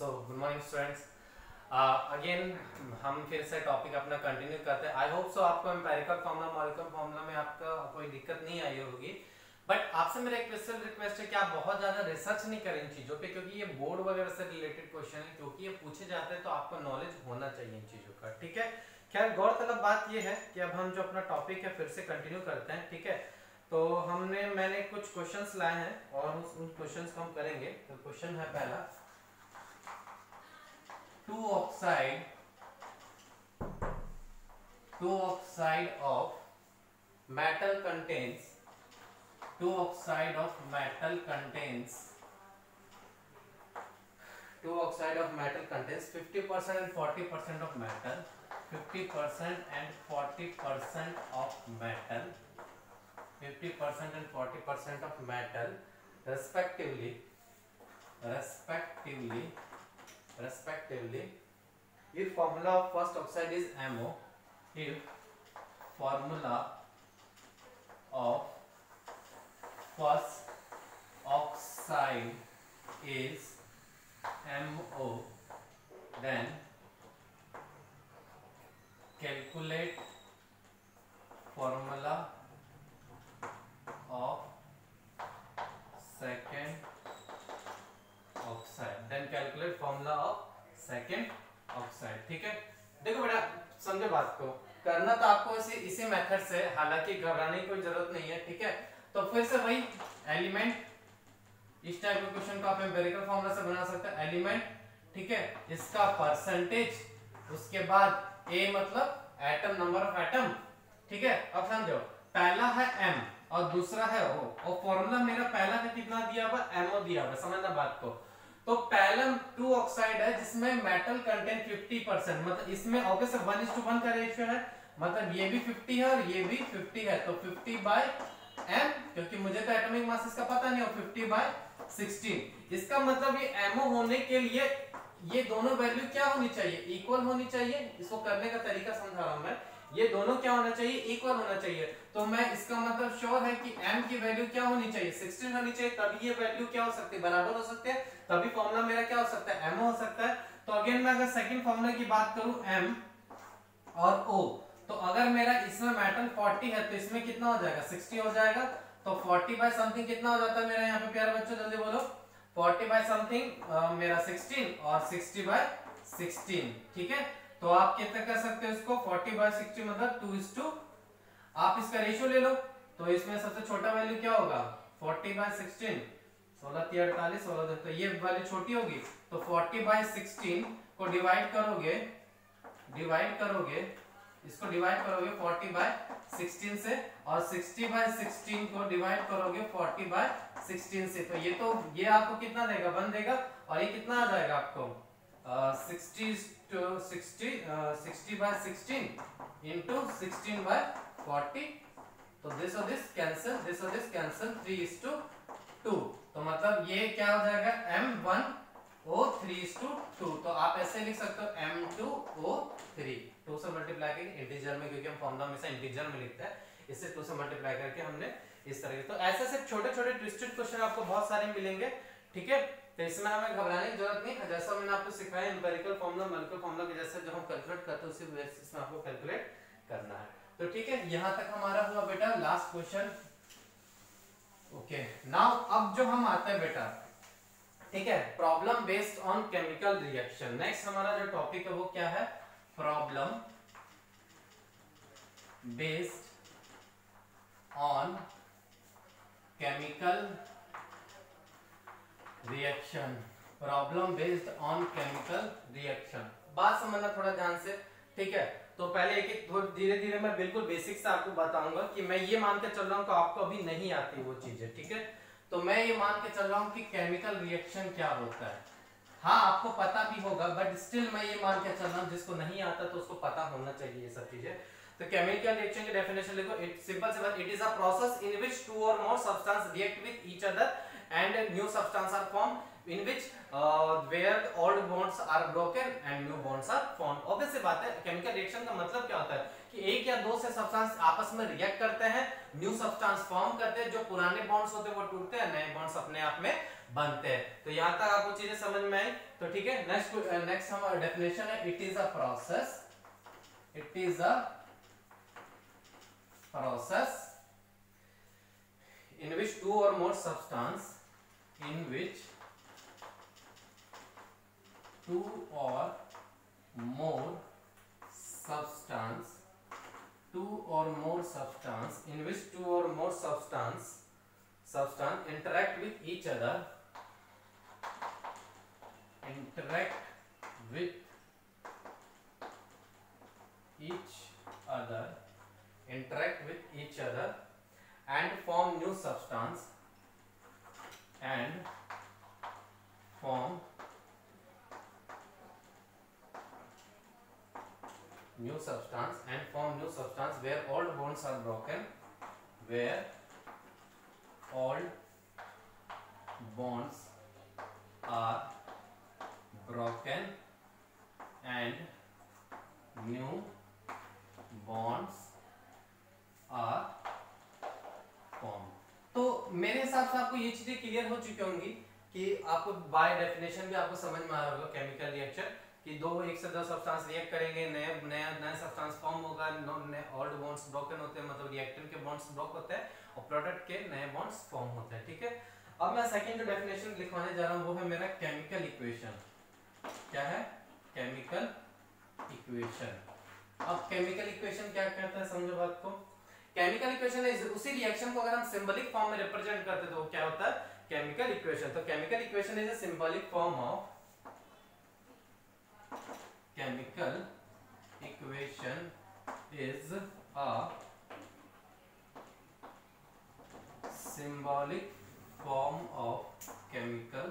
So good morning students again हम फिर से टॉपिक अपना कंटिन्यू करते हैं. आई होप सो आपको एम्पेरिकल फॉर्मूला मॉलिक्यूल फॉर्मूला में आपका कोई दिक्कत नहीं आई होगी. बट आपसे मेरा एक स्पेशल रिक्वेस्ट है कि आप बहुत ज़्यादा रिसर्च नहीं करें इन चीज़ों पे, क्योंकि ये बोर्ड वगैरह से रिलेटेड क्वेश्चन है. क्योंकि ये पूछे जाते हैं तो आपको नॉलेज होना चाहिए इन चीज़ों का, ठीक है? खैर, गौरतलब बात ये है कि अब हम जो अपना टॉपिक है फिर से कंटिन्यू करते हैं, ठीक है? तो हमने, मैंने कुछ क्वेश्चंस लाए हैं और उन क्वेश्चंस को हम करेंगे. तो क्वेश्चन है पहला. 2 oxide 2 oxide of metal contains 2 oxide of metal contains 2 oxide of metal contains 50% and 40% of metal 50% and 40% of metal 50% and 40% of metal respectively respectively respectively if formula of first oxide is MO if formula of first oxide is MO then calculate formula of then calculate formula of second oxide, ठीक है? देखो बेटा, समझो बात को। करना तो आपको इसी इसी मेथड से, हालाँकि घबराने की कोई ज़रूरत नहीं है, ठीक है? तो फिर से वही एलिमेंट इस टाइप के क्वेश्चन को आप एम्पिरिकल फॉर्मूला से बना सकते हैं। एलिमेंट ठीक है? इसका परसेंटेज उसके बाद ए मतलब एटम नंबर ऑफ़ एटम ठीक है? अब समझो, पहला है एम और दूसरा है ओ और फॉर्मूला मेरा पहला का कितना दिया हुआ? एमओ दिया हुआ, समझना बात को। तो पहला टू ऑक्साइड है, जिसमें मेटल कंटेंट 50 परसेंट मतलब इसमें obvious one is to one का रेशियो है मतलब ये भी 50 है और ये भी 50 है तो 50 बाय m, क्योंकि मुझे तो एटॉमिक मास इसका पता नहीं हो 50 बाय 16 इसका मतलब ये एमओ होने के लिए ये दोनों वैल्यू क्या होनी चाहिए? इक्वल होनी चाहिए? इसको करने का तरीका समझा रहा हूँ मैं। ये दोनों क्या होना चाहिए? इक्वल होना चाहिए। तो मैं इसका मतलब श्योर है कि m की वैल्यू क्या होनी चाहिए? 16 होनी चाहिए, तभी ये वैल्यू क्या हो सकती है? बराबर हो सकते हैं, तभी फॉर्मूला मेरा क्या हो सकता है? m हो सकता है। तो अगेन मैं अगर सेकंड फॉर्मूला की बात करूँ, m और o तो अगर मेरा इसमें मेटल 40 है तो इसमें कितना हो जाएगा? 60 हो जाएगा। तो 40 बाय समथिंग कितना हो जाता है मेरा यहाँ पे प्यारे बच्चों, जल्दी बोलो। 40 बाय समथिंग मेरा 16 और 60 बाय 16 ठीक है? तो आप कितना कर सकते हो इसको? 40 बाय 60 मतलब 2 is to, आप इसका रेशियो ले लो। तो इसमें सबसे छोटा वैल्यू क्या होगा? 40 बाय 16 सोलह तीन अड़तालीस, सोलह तो ये वैल्यू छोटी होगी। तो 40 बाय 16 को डिवाइड करोगे डिवाइड करोगे, इसको डिवाइड करोगे 40 बाय 16 से, और 60 बाय 16 को डिवाइड करोगे 40 बाय 16 से। तो ये तो ये आपको कितना देगा? बन देगा, और ये कितना आ जाएगा आपको? Sixty two sixty sixty by sixteen into sixteen by forty तो दिस और दिस कैंसिल दिस और this cancel three is to two तो मतलब ये क्या हो जाएगा? M one O three is to two तो आप ऐसे लिख सकते हो M two O three two से मल्टीप्लाई करके इंटीजर में, क्योंकि हम फॉर्मूला हमेशा इंटीजर में लिखते हैं। इससे टू से मल्टीप्लाई करके हमने इस तरह के तो ऐसे से छोटे छोटे ट्विस्टेड क्वेश्चन आपको बहुत सारे मिलेंगे, ठीक है? तो इसमें हमें घबराने की ज़रूरत नहीं है। जैसा मैंने आपको सिखाया एम्पेरिकल फॉर्मूला मॉलिक्यूलर फॉर्मूला के जैसे जो हम कैलकुलेट करते हैं, उसी बेसिस में आपको कैलकुलेट करना है। तो ठीक है, यहाँ तक हमारा हुआ बेटा लास्ट क्वेश्चन ओके नाउ अब जो हम आते हैं बेटा, ठीक है problem based on chemical reaction next हमारा जो टॉपिक है वो क्या है? Problem based on chemical reaction problem based on chemical reaction बात समझना थोड़ा ध्यान से, ठीक है? तो पहले एक एक धीरे धीरे मैं बिल्कुल बेसिक से आपको बताऊँगा कि मैं ये मान के चल रहा हूँ कि आपको अभी नहीं आती वो चीज़ें, ठीक है? तो मैं ये मान के चल रहा हूँ कि केमिकल रिएक्शन क्या होता है। हाँ आपको पता भी होगा बट स्टिल मैं ये मान के चल रहा हूँ, जिसको नहीं आता तो उसको पता होना चाहिए ये सब चीज़ें। तो केमिकल रिएक्शन की डेफिनेशन लिखो it simple simple it is a process in which two or more substance react with each other and new substance are formed in which uh, where old bonds are broken and new bonds are formed. Obvious सी बात है chemical reaction का मतलब क्या होता है? कि एक या दो से सब्सटेंस आपस में रिएक्ट करते हैं न्यू सब्सटेंस फॉर्म करते हैं जो पुराने बॉन्ड्स होते हैं वो टूटते हैं नए बॉन्ड्स अपने आप में बनते हैं। तो यहाँ तक आपको चीज़ें समझ में आई? तो ठीक है नेक्स्ट नेक्स्ट हमारा डेफिनेशन है it is a process it is a process in which two or more substance in which two or more substance two or more substance in which two or more substance substance interact with each other interact with each other interact with each other and form new substance and form new substance and form new substance where old bonds are broken where old bonds are broken and new bonds are formed. तो मेरे हिसाब से आपको ये चीज़ें clear हो चुकी होंगी कि आपको बाय डेफिनेशन भी आपको समझ में आ रहा होगा केमिकल रिएक्शन कि दो एक से दो सब्सटेंस रिएक्ट करेंगे नए नया नया सब्सटेंस फॉर्म होगा नए ओल्ड बॉन्ड्स ब्रोकन होते हैं मतलब रिएक्टेंट के बॉन्ड्स ब्रोक होते हैं और प्रोडक्ट के नए बॉन्ड्स फॉर्म होते हैं, ठीक है? अब मैं सेकंड जो डेफिनेशन लिखवाने जा रहा हूँ, वो है मेरा केमिकल इक्वेशन क्या है? केमिकल इक्वेशन अब केमिकल इक्वेशन क्या कहता है, समझो बात को। केमिकल इक्वेशन है उसी रिएक्शन को अगर हम सिंबलिक फॉर्म में रिप्रेजेंट करते तो क्या होता है? केमिकल इक्वेशन तो chemical equation is a symbolic form of chemical equation is a symbolic form of chemical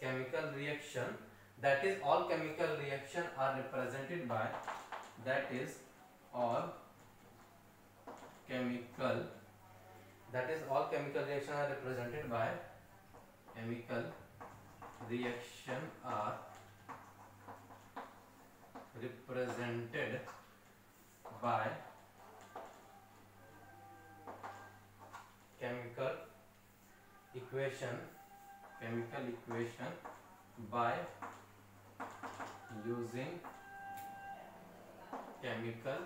chemical reaction. That is, all chemical reaction are represented by that is all chemical that is all chemical reaction are represented by chemical reaction are represented by chemical equation chemical equation by using chemical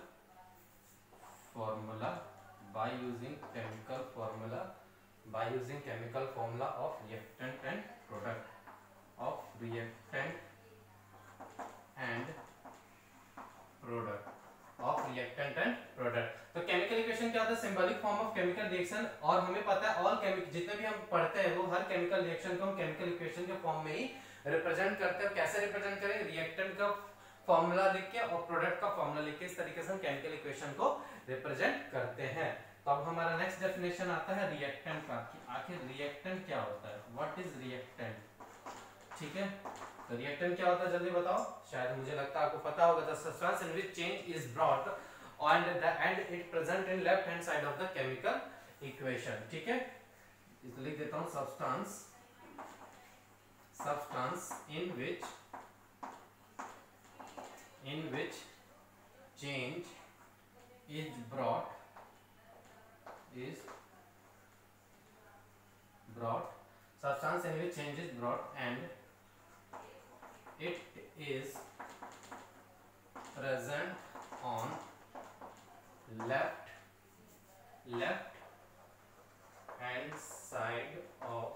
formula by using chemical formula by using chemical formula of reactant and product of reactant and product of reactant and product तो chemical equation क्या होता है symbolic form of chemical reaction और हमें पता है all chemical जितने भी हम पढ़ते हैं वो हर केमिकल रिएक्शन को हम केमिकल इक्वेशन के फॉर्म में ही रिप्रेजेंट करते हैं कैसे रिप्रेजेंट करें रिएक्टेंट का फॉर्मूला लिख के और प्रोडक्ट का फॉर्मूला लिख के इस तरीके से हम केमिकल इक्वेशन को रिप्रेजेंट करते हैं। तो अब हमारा नेक्स्ट डेफिनेशन आता है रिएक्टेंट का कि आखिर रिएक्टेंट क्या होता है? व्हाट इज़ रिएक्टेंट ठीक है? तो रिएक्टेंट क्या होता है? जल्दी बताओ। शायद मुझे लगता है आपको पता होगा। The substance in which change is brought and the and it present in left hand side of the chemical equation. ठीक है? इसलिए लिख देता हूँ substance substance in which in which change is brought is brought substance in which change is brought and it is present on left left hand side of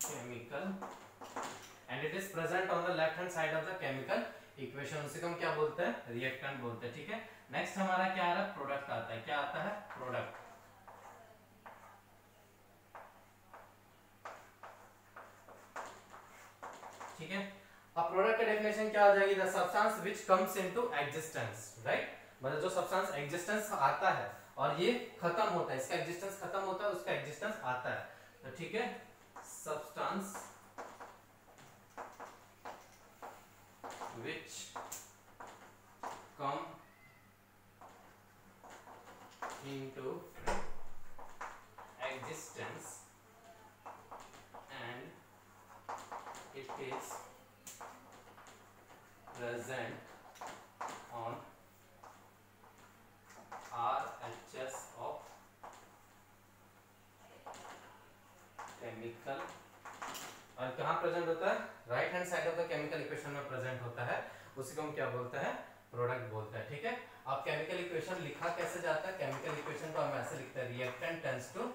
chemical it is present on the left hand side of the chemical equation उसे हम क्या बोलते हैं? Reactant बोलते हैं, ठीक है? Next हमारा क्या आ रहा है? प्रोडक्ट आता है। क्या आता है? प्रोडक्ट ठीक है? अब प्रोडक्ट का डेफिनेशन क्या हो जाएगी? The substance which comes into existence right मतलब जो सब्सटेंस एग्जिस्टेंस आता है और ये खत्म होता है। इसका एग्जिस्टेंस खत्म होता है, उसका एग्जिस्टेंस आता है। तो ठीक है? Substance which come into existence and it is present on RHS of chemical और कहाँ प्रेजेंट होता है right hand side of the chemical equation में प्रेजेंट होता है, उसी को हम क्या बोलते हैं? प्रोडक्ट बोलते हैं, ठीक है? अब केमिकल इक्वेशन लिखा कैसे जाता है? केमिकल इक्वेशन को हम ऐसे लिखते हैं रिएक्टेंट टेंस टू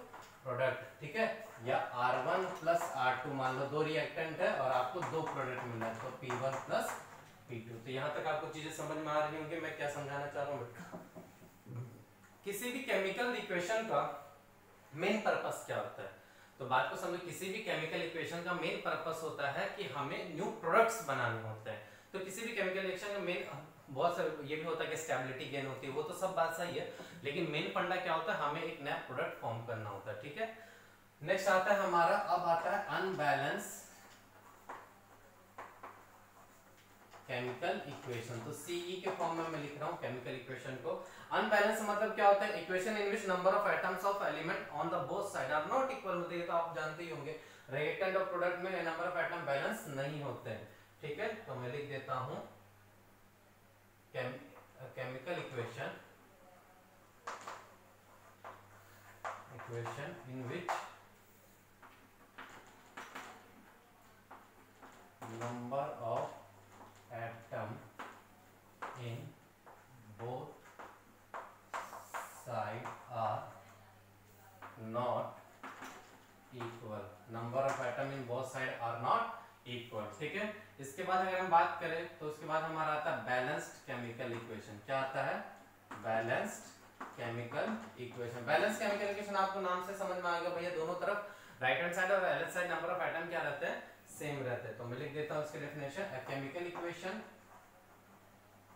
प्रोडक्ट ठीक है? या R1 प्लस R2 मान लो दो रिएक्टेंट है और आपको दो प्रोडक्ट मिला है तो P1 प्लस P2 तो यहाँ तक आपको चीज़ें समझ में आ रही होंगी, मैं क्या समझाना चाह रहा हूँ किसी भी केमिकल इक्वेशन का मेन पर्पस क्या होता है? तो बात को समझो, किसी भी केमिकल इक्वेशन का मेन पर्पस होता है कि हमें न्यू प्रोडक्ट्स बनाने होते हैं। तो किसी भी केमिकल रिएक्शन का मेन बहुत सारे, ये भी होता है कि स्टेबिलिटी गेन होती है, वो तो सब बात सही है, लेकिन मेन फंडा क्या होता है, हमें एक नया प्रोडक्ट फॉर्म करना होता है, ठीक है? नेक्स्ट आता है हमारा, अब आता है अनबैलेंस केमिकल इक्वेशन तो सीई के फॉर्म में मैं लिख रहा हूँ केमिकल इक्वेशन को। अनबैलेंस मतलब क्या होता है? Equation in which number of atoms of element on the both side are not equal होते हैं तो आप जानते ही होंगे। रिएक्टेंट और प्रोडक्ट में नंबर ऑफ़ एटम बैलेंस नहीं होते हैं। ठीक है? तो मैं लिख देता हूँ chemical equation equation in which number of atom in both side are not equal. Number of atom in both side are not equal. ठीक है? इसके बाद अगर हम बात करें तो उसके बाद हमारा आता है बैलेंस्ड केमिकल इक्वेशन क्या आता है? Balanced chemical equation balance chemical equation आपको नाम से समझ में आएगा, भैया, दोनों तरफ़ राइट हैंड साइड और left side number of atom क्या रहते हैं? सेम रहते है। तो मैं लिख देता हूँ इसके definition a chemical equation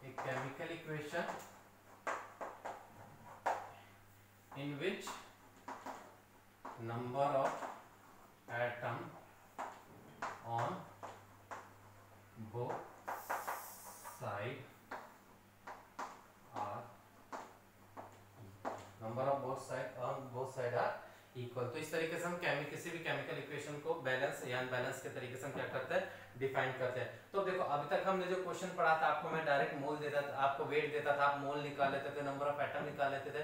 a chemical equation in which number of atom on both side are number of both side on both side are equal तो इस तरीके से हम किसी भी केमिकल इक्वेशन को बैलेंस या अनबैलेंस के तरीके से हम क्या करते हैं? डिफाइन करते हैं। तो देखो, अभी तक हमने जो क्वेश्चन पढ़ा था, आपको मैं डायरेक्ट मोल देता था, आपको वेट देता था, आप मोल निकाल लेते थे नंबर ऑफ़ एटम निकाल लेते थे।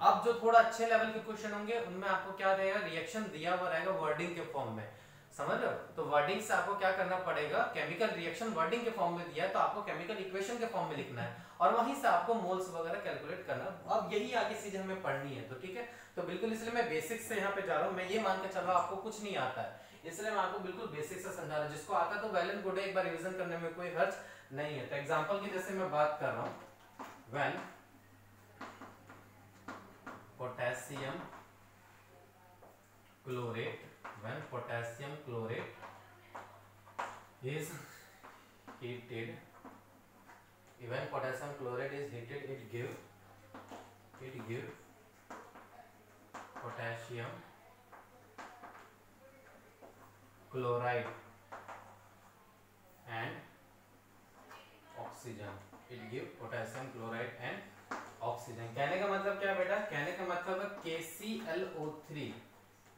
अब जो थोड़ा अच्छे लेवल के क्वेश्चन होंगे, उनमें आपको क्या रहेगा? रिएक्शन दिया हुआ रहेगा वर्डिंग के फॉर्म में। समझ लो तो वर्डिंग से आपको क्या करना पड़ेगा? केमिकल रिएक्शन वर्डिंग के फॉर्म में दिया है तो आपको केमिकल इक्वेशन के फॉर्म में लिखना है। और वहीं से आपको मोल्स वगैरह कैलकुलेट करना। अब यही आगे चीज़ हमें पढ़नी है तो ठीक है? तो बिल्कुल इसलिए मैं बेसिक से यहाँ पे जा रहा हूँ। मैं ये मान के चल रहा हूँ, आपको कुछ नहीं आता है। इसलिए मैं आपको बिल्कुल बेसिक से समझा रहा हूँ। जिसको आता तो वेल एंड गुड एक बार रिविजन करने में कोई हर्ज नहीं है। तो एग्ज़ाम्पल की जैसे मैं बात कर रहा हूँ। When potassium chlorate when potassium chlorate is heated when potassium chlorate is heated it give it give potassium chloride and oxygen it give potassium chloride and oxygen कहने का मतलब क्या बेटा कहने का मतलब है KClO3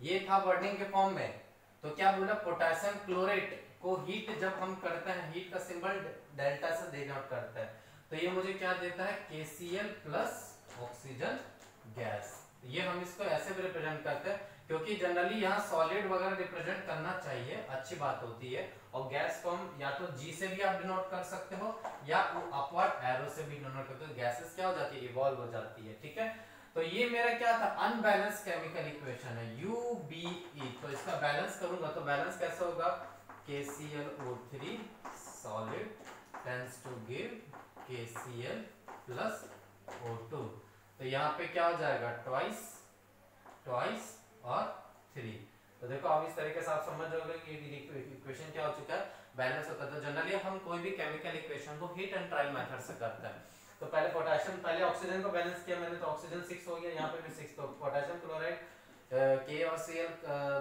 ये था वर्डिंग के फॉर्म में तो क्या बोला पोटेशियम क्लोरेट को हीट जब हम करते हैं हीट का सिंबल डेल्टा से डिनोट करता है तो ये मुझे क्या देता है? KCl प्लस ऑक्सीजन गैस ये हम इसको ऐसे भी रिप्रेजेंट करते हैं, क्योंकि जनरली यहाँ सॉलिड वगैरह रिप्रेजेंट करना चाहिए, अच्छी बात होती है। और गैस को हम या तो जी से भी आप डिनोट कर सकते हो, या अपवर्ड एरो से भी डिनोट करते हो। गैसेस क्या हो जाती है? इवॉल्व हो जाती है, ठीक है? तो ये मेरा क्या था? अनबैलेंस केमिकल इक्वेशन है यू बी ई तो इसका बैलेंस करूँगा तो बैलेंस कैसा होगा? KClO3 solid, tends to give KCl plus O2 तो यहाँ पे क्या हो जाएगा? ट्वाइस ट्वाइस और थ्री तो देखो अब इस तरीके से आप समझ जाओगे कि इक्वेशन क्या हो चुका है? बैलेंस होता है। तो जनरली हम कोई भी केमिकल इक्वेशन को हीट एंड ट्रायल मेथड से करते हैं। तो पहले पोटेशियम पहले ऑक्सीजन को बैलेंस किया मैंने तो ऑक्सीजन सिक्स हो गया, यहाँ पे भी सिक्स तो पोटेशियम क्लोराइड के और सीएल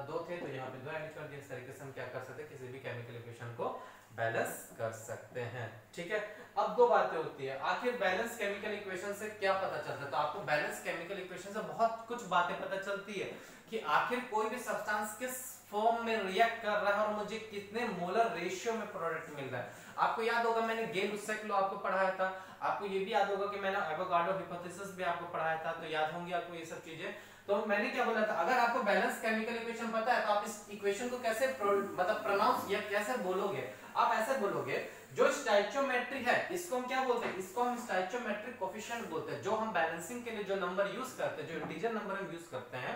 दो थे तो यहाँ पे दो ऐड कर दिया। इस तरीके से हम क्या कर सकते हैं? किसी भी केमिकल इक्वेशन को बैलेंस कर सकते हैं। ठीक है? अब दो बातें होती है। आखिर बैलेंस केमिकल इक्वेशन से क्या पता चलता है? तो आपको बैलेंस केमिकल इक्वेशन से बहुत कुछ बातें पता चलती है कि आखिर कोई भी सब्सटेंस किस फॉर्म में रिएक्ट कर रहा है और मुझे कितने मोलर रेशियो में प्रोडक्ट मिल रहा है। आपको याद होगा, मैंने गेल उसक लो आपको पढ़ाया था। आपको ये भी याद होगा कि मैंने एवोगाड्रो हाइपोथेसिस भी आपको पढ़ाया था। तो याद होंगी आपको ये सब चीज़ें। तो मैंने क्या बोला था? अगर आपको बैलेंस केमिकल इक्वेशन पता है तो आप इस इक्वेशन को कैसे मतलब प्रोनाउंस या कैसे बोलोगे? आप ऐसे बोलोगे, जो स्टाइचोमेट्री है, इसको हम क्या बोलते हैं? इसको हम स्टाइचोमेट्रिक कोफिशिएंट बोलते हैं। जो हम बैलेंसिंग के लिए जो नंबर यूज़ करते हैं, जो इंटीजर नंबर हम यूज़ करते हैं,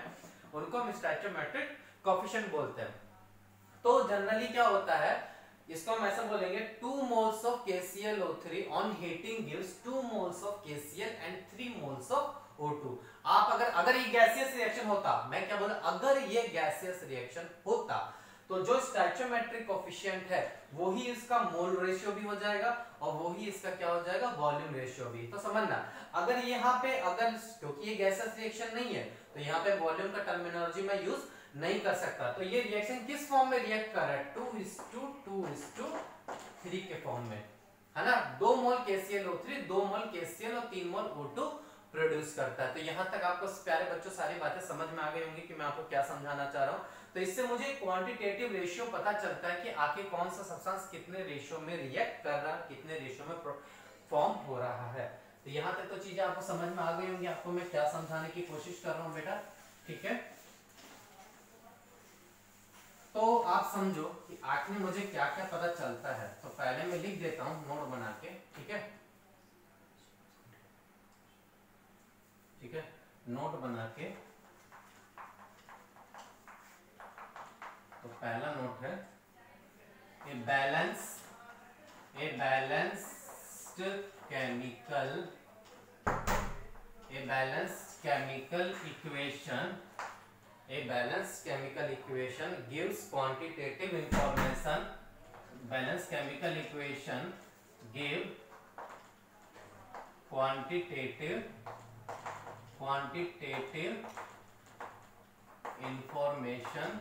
उनको हम स्टाइचोमेट्रिक कोफिशिएंट बोलते हैं। तो जनरली क्या होता है, इसको हम ऐसा बोलेंगे two moles of KClO3 on heating gives 2 moles of KCl and 3 moles of O2 आप अगर अगर ये गैसियस रिएक्शन होता, मैं क्या बोला, अगर ये गैसियस रिएक्शन होता तो जो स्टैचोमेट्रिक कोफिशिएंट है, वही इसका मोल रेशियो भी हो जाएगा और वही इसका क्या हो जाएगा वॉल्यूम रेशियो भी। तो समझना, अगर यहाँ पे, अगर, क्योंकि ये गैसियस रिएक्शन नहीं है तो यहाँ पे वॉल्यूम का टर्मिनोलॉजी मैं यूज़ नहीं कर सकता। तो ये रिएक्शन किस फॉर्म में रिएक्ट कर रहा है? Two is to two is to three के फॉर्म में। है ना? दो मोल KClO3 दो मोल KCl और तीन मोल O2 प्रोड्यूस करता है। तो यहाँ तक आपको प्यारे बच्चों, सारी बातें समझ में आ गई होंगी कि मैं आपको क्या समझाना चाह रहा हूँ। तो इससे मुझे क्वांटिटेटिव रेशियो पता चलता है कि आखिर कौन सा सब्सटेंस कितने रेशियो में रिएक्ट कर रहा है कितने रेशियो में फॉर्म हो रहा है। तो यहाँ तक तो चीज़ें आपको समझ में आ गई होंगी। आपको मैं क्या समझाने की कोशिश कर रहा हूँ बेटा? ठीक है? तो आप समझो कि आखिर मुझे क्या क्या पता चलता है। तो पहले मैं लिख देता हूँ, नोट बना के। ठीक है? ठीक है? नोट बना के तो पहला नोट है a balance a balanced chemical a balance chemical equation a balance chemical equation gives quantitative information balance chemical equation give quantitative quantitative information.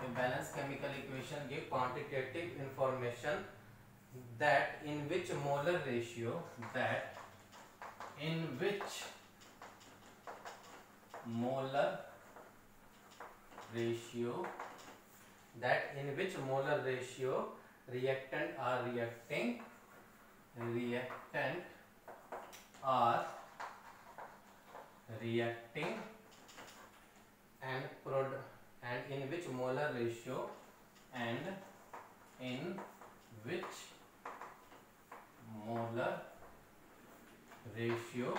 A balanced chemical equation give quantitative information that in which molar ratio that in which molar ratio that in which molar ratio reactant are reacting reactant are reacting and prod and in which molar ratio and in which molar ratio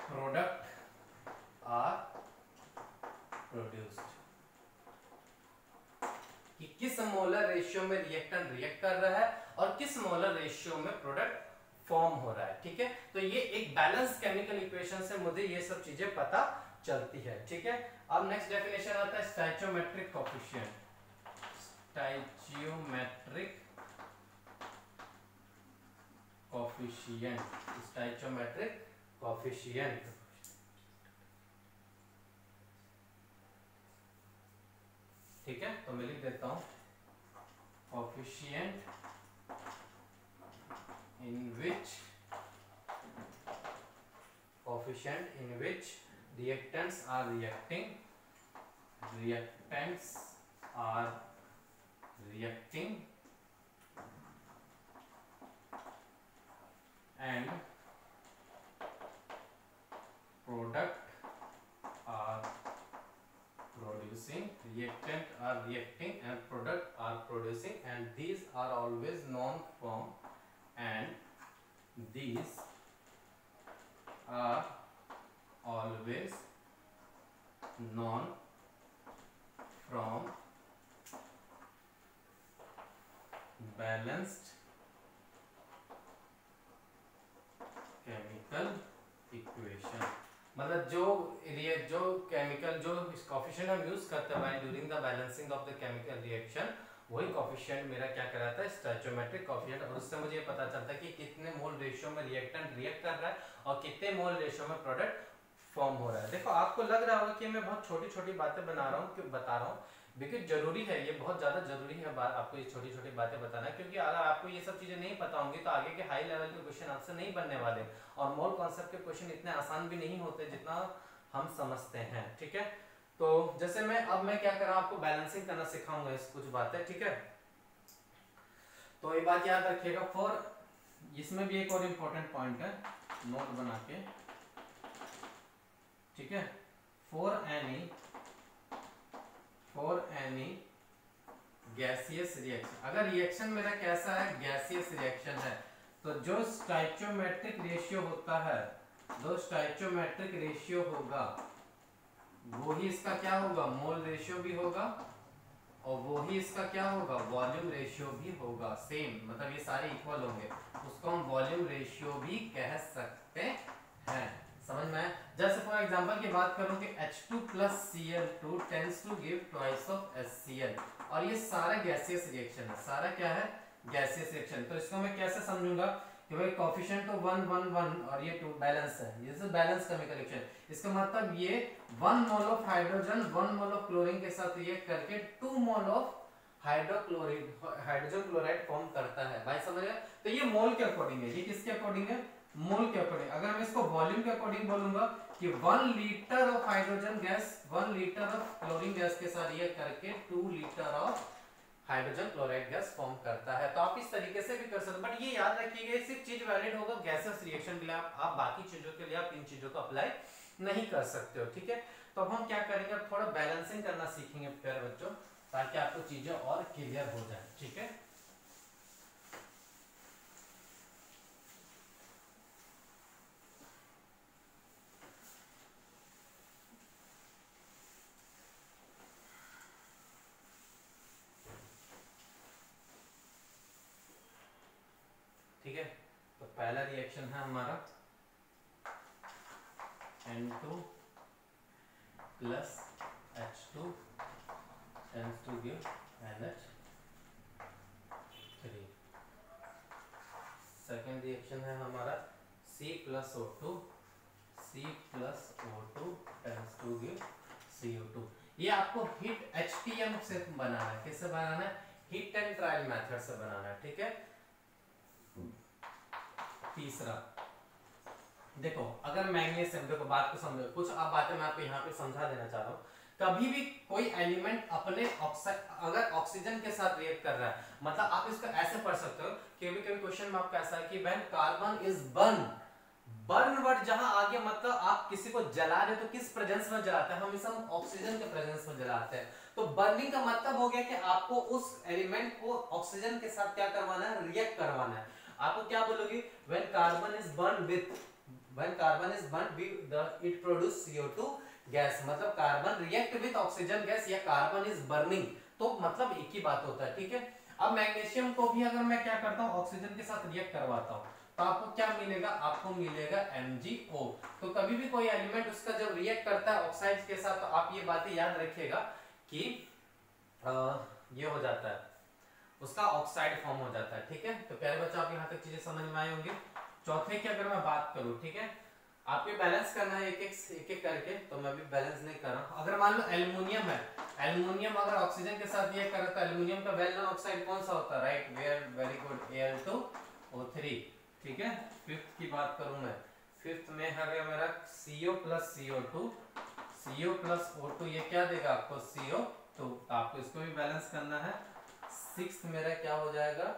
product are produced कि किस molar ratio में reactant react कर रहा है और किस molar ratio में product form हो रहा है, ठीक है? तो ये एक बैलेंस केमिकल इक्वेशन से मुझे ये सब चीज़ें पता चलती है, ठीक है? अब नेक्स्ट डेफिनेशन आता है stoichiometric coefficient stoichiometric coefficient stoichiometric coefficient ठीक है? तो मैं लिख देता हूँ. Coefficient in which coefficient in which reactants are reacting reactants are reacting and product are producing reactant are reacting and product are producing and these are always known from and these are always non from balanced chemical equation मतलब जो जो chemical जो coefficient हम use करते हैं during the balancing of the chemical reaction वही coefficient मेरा क्या कराता है स्टैचोमेट्रिक कॉफिशिएंट और उससे मुझे पता चलता है कि कितने मोल रेशियो में रिएक्टेंट रिएक्ट कर रहा है और कितने मोल रेशियो में प्रोडक्ट फॉर्म हो रहा है। देखो, आपको लग रहा होगा कि मैं बहुत छोटी छोटी बातें बना रहा हूँ, क्यों बता रहा हूँ? बिकॉज़ ज़रूरी है, ये बहुत ज़्यादा ज़रूरी है बात आपको ये छोटी छोटी बातें बताना। क्योंकि अगर आपको ये सब चीज़ें नहीं पता होंगी तो आगे के हाई लेवल के क्वेश्चन आपसे नहीं बनने वाले। और मोल कॉन्सेप्ट के क्वेश्चन इतने आसान भी नहीं होते जितना हम समझते हैं, ठीक है? तो जैसे मैं, अब मैं क्या कर रहा हूँ, आपको बैलेंसिंग करना सिखाऊँगा इस कुछ बातें, ठीक है? तो ये बात याद रखिएगा फॉर इसमें भी एक और इम्पोर्टेंट पॉइंट है नोट बना के, ठीक है? For any for any gaseous reaction अगर रिएक्शन मेरा कैसा है गैसियस रिएक्शन है तो जो स्टाइचोमेट्रिक रेशियो होता है, जो स्टाइचोमेट्रिक रेशियो होगा वो ही इसका क्या होगा? मोल रेशियो भी होगा और वो ही इसका क्या होगा? वॉल्यूम रेशियो भी होगा सेम मतलब ये सारे इक्वल होंगे। उसको हम वॉल्यूम रेशियो भी कह सकते हैं। समझ में जैसे फॉर एग्जांपल की बात करूँ कि H2 plus Cl2 tends to give twice of HCl और ये सारा गैसियस रिएक्शन है। सारा क्या है? गैसियस रिएक्शन तो इसको मैं कैसे समझूँगा? कि भाई कोफिशिएंट तो वन वन वन और ये टू बैलेंस है। ये से बैलेंस केमिकल रिएक्शन इसका मतलब ये one mole of hydrogen one mole of chlorine के साथ रिएक्ट करके two mole of hydrochloric hydrogen chloride form करता है। भाई समझ गए? तो ये मोल के अकॉर्डिंग है। ये किसके अकॉर्डिंग है? मोल के अकॉर्डिंग अगर मैं इसको वॉल्यूम के अकॉर्डिंग बोलूँगा कि one litre of hydrogen gas one litre of chlorine gas के साथ रिएक्ट करके two litre of hydrogen chloride gas form करता है। तो आप इस तरीके से भी कर सकते बट ये याद रखिएगा सिर्फ़ चीज़ वैलिड होगा गैसेस रिएक्शन के लिए आप, आप बाकी चीज़ों के लिए आप इन चीज़ों को अप्लाई नहीं कर सकते हो ठीक है? तो अब हम क्या करेंगे थोड़ा बैलेंसिंग करना सीखेंगे प्यारे बच्चों ताकि आपको चीज़ें और क्लियर हो जाए ठीक है तो पहला रिएक्शन है हमारा N2 plus H2 tends to give NH3 second reaction है हमारा, C plus O two C plus O2 tends to give CO2 ये आपको हिट HTM से बनाना है, किससे बनाना है? हिट एंड ट्रायल मेथड से बनाना है, ठीक है? तीसरा। देखो, अगर मैग्नीशियम देखो बात को समझो कुछ अब बातें मैं आपको यहाँ पे समझा देना चाह रहा हूँ। कभी भी कोई एलिमेंट अपने अगर ऑक्सीजन के साथ रिएक्ट कर रहा है मतलब आप इसको ऐसे पढ़ सकते हो कभी कभी क्वेश्चन में आपका ऐसा है कि when carbon is burn burn word जहाँ आ गया मतलब आप किसी को जला रहे तो किस प्रेजेंस में जलाते हैं? हमेशा हम ऑक्सीजन के प्रेजेंस में जलाते हैं। तो बर्निंग का मतलब हो गया कि आपको उस एलिमेंट को ऑक्सीजन के साथ क्या करवाना है? रिएक्ट करवाना है। आपको क्या बोलोगे? When carbon is burn with when carbon is burn the it produce CO2 gas मतलब carbon react with oxygen gas या कार्बन इज़ बर्निंग तो मतलब एक ही बात होता है ठीक है? अब मैग्नीशियम को भी अगर मैं क्या करता हूँ? ऑक्सीजन के साथ रिएक्ट करवाता हूँ। तो आपको क्या मिलेगा? आपको मिलेगा MgO तो कभी भी कोई एलिमेंट उसका जब रिएक्ट करता है ऑक्साइड के साथ तो आप ये बातें याद रखिएगा कि आ, ये हो जाता है। उसका ऑक्साइड फॉर्म हो जाता है, ठीक है? तो प्यारे बच्चों, आप यहाँ तक चीज़ें समझ में आए होंगे। चौथे की अगर मैं बात करूँ, ठीक है? आपको बैलेंस करना है एक एक एक एक करके तो मैं भी बैलेंस नहीं कर रहा हूँ। अगर मान लो एल्युमिनियम है एल्युमिनियम अगर ऑक्सीजन के साथ ये करे तो एल्युमिनियम का वेल नोन ऑक्साइड कौन सा होता है? Right where very good Al2O3 ठीक है? फिफ्थ की बात करूँ मैं फिफ्थ में है गया मेरा CO plus CO2 plus plus O2 ये क्या देगा आपको? CO2 तो आपको इसको भी बैलेंस करना है। सिक्स मेरा क्या हो जाएगा?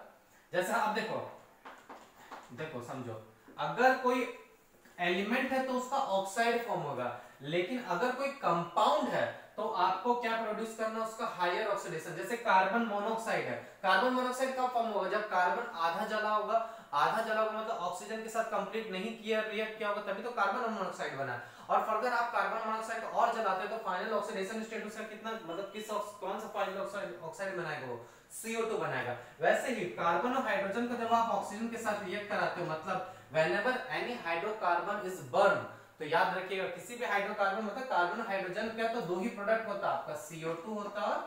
जैसे आप देखो देखो, समझो। अगर कोई एलिमेंट है तो उसका ऑक्साइड फॉर्म होगा, लेकिन अगर कोई कंपाउंड है तो आपको क्या प्रोड्यूस करना उसका हायर ऑक्सीडेशन जैसे कार्बन मोनोऑक्साइड है। कार्बन मोनोऑक्साइड कब फॉर्म होगा? जब कार्बन आधा जला होगा। आधा जला होगा मतलब ऑक्सीजन के साथ कंप्लीट नहीं किया रिएक्ट किया होगा, तभी तो कार्बन मोनोऑक्साइड बना। और फर्दर आप कार्बन मोनोऑक्साइड और जलाते हैं तो फाइनल ऑक्सीडेशन स्टेट उसका कितना मतलब किस कौन सा फाइनल ऑक्साइड बनाएगा CO2 बनाएगा। वैसे ही कार्बन और हाइड्रोजन को जब आप ऑक्सीजन के साथ रिएक्ट कराते हो मतलब whenever any hydrocarbon is burned तो याद रखिएगा, किसी भी हाइड्रोकार्बन मतलब कार्बन हाइड्रोजन का तो दो ही प्रोडक्ट होता है, आपका CO2 होता है और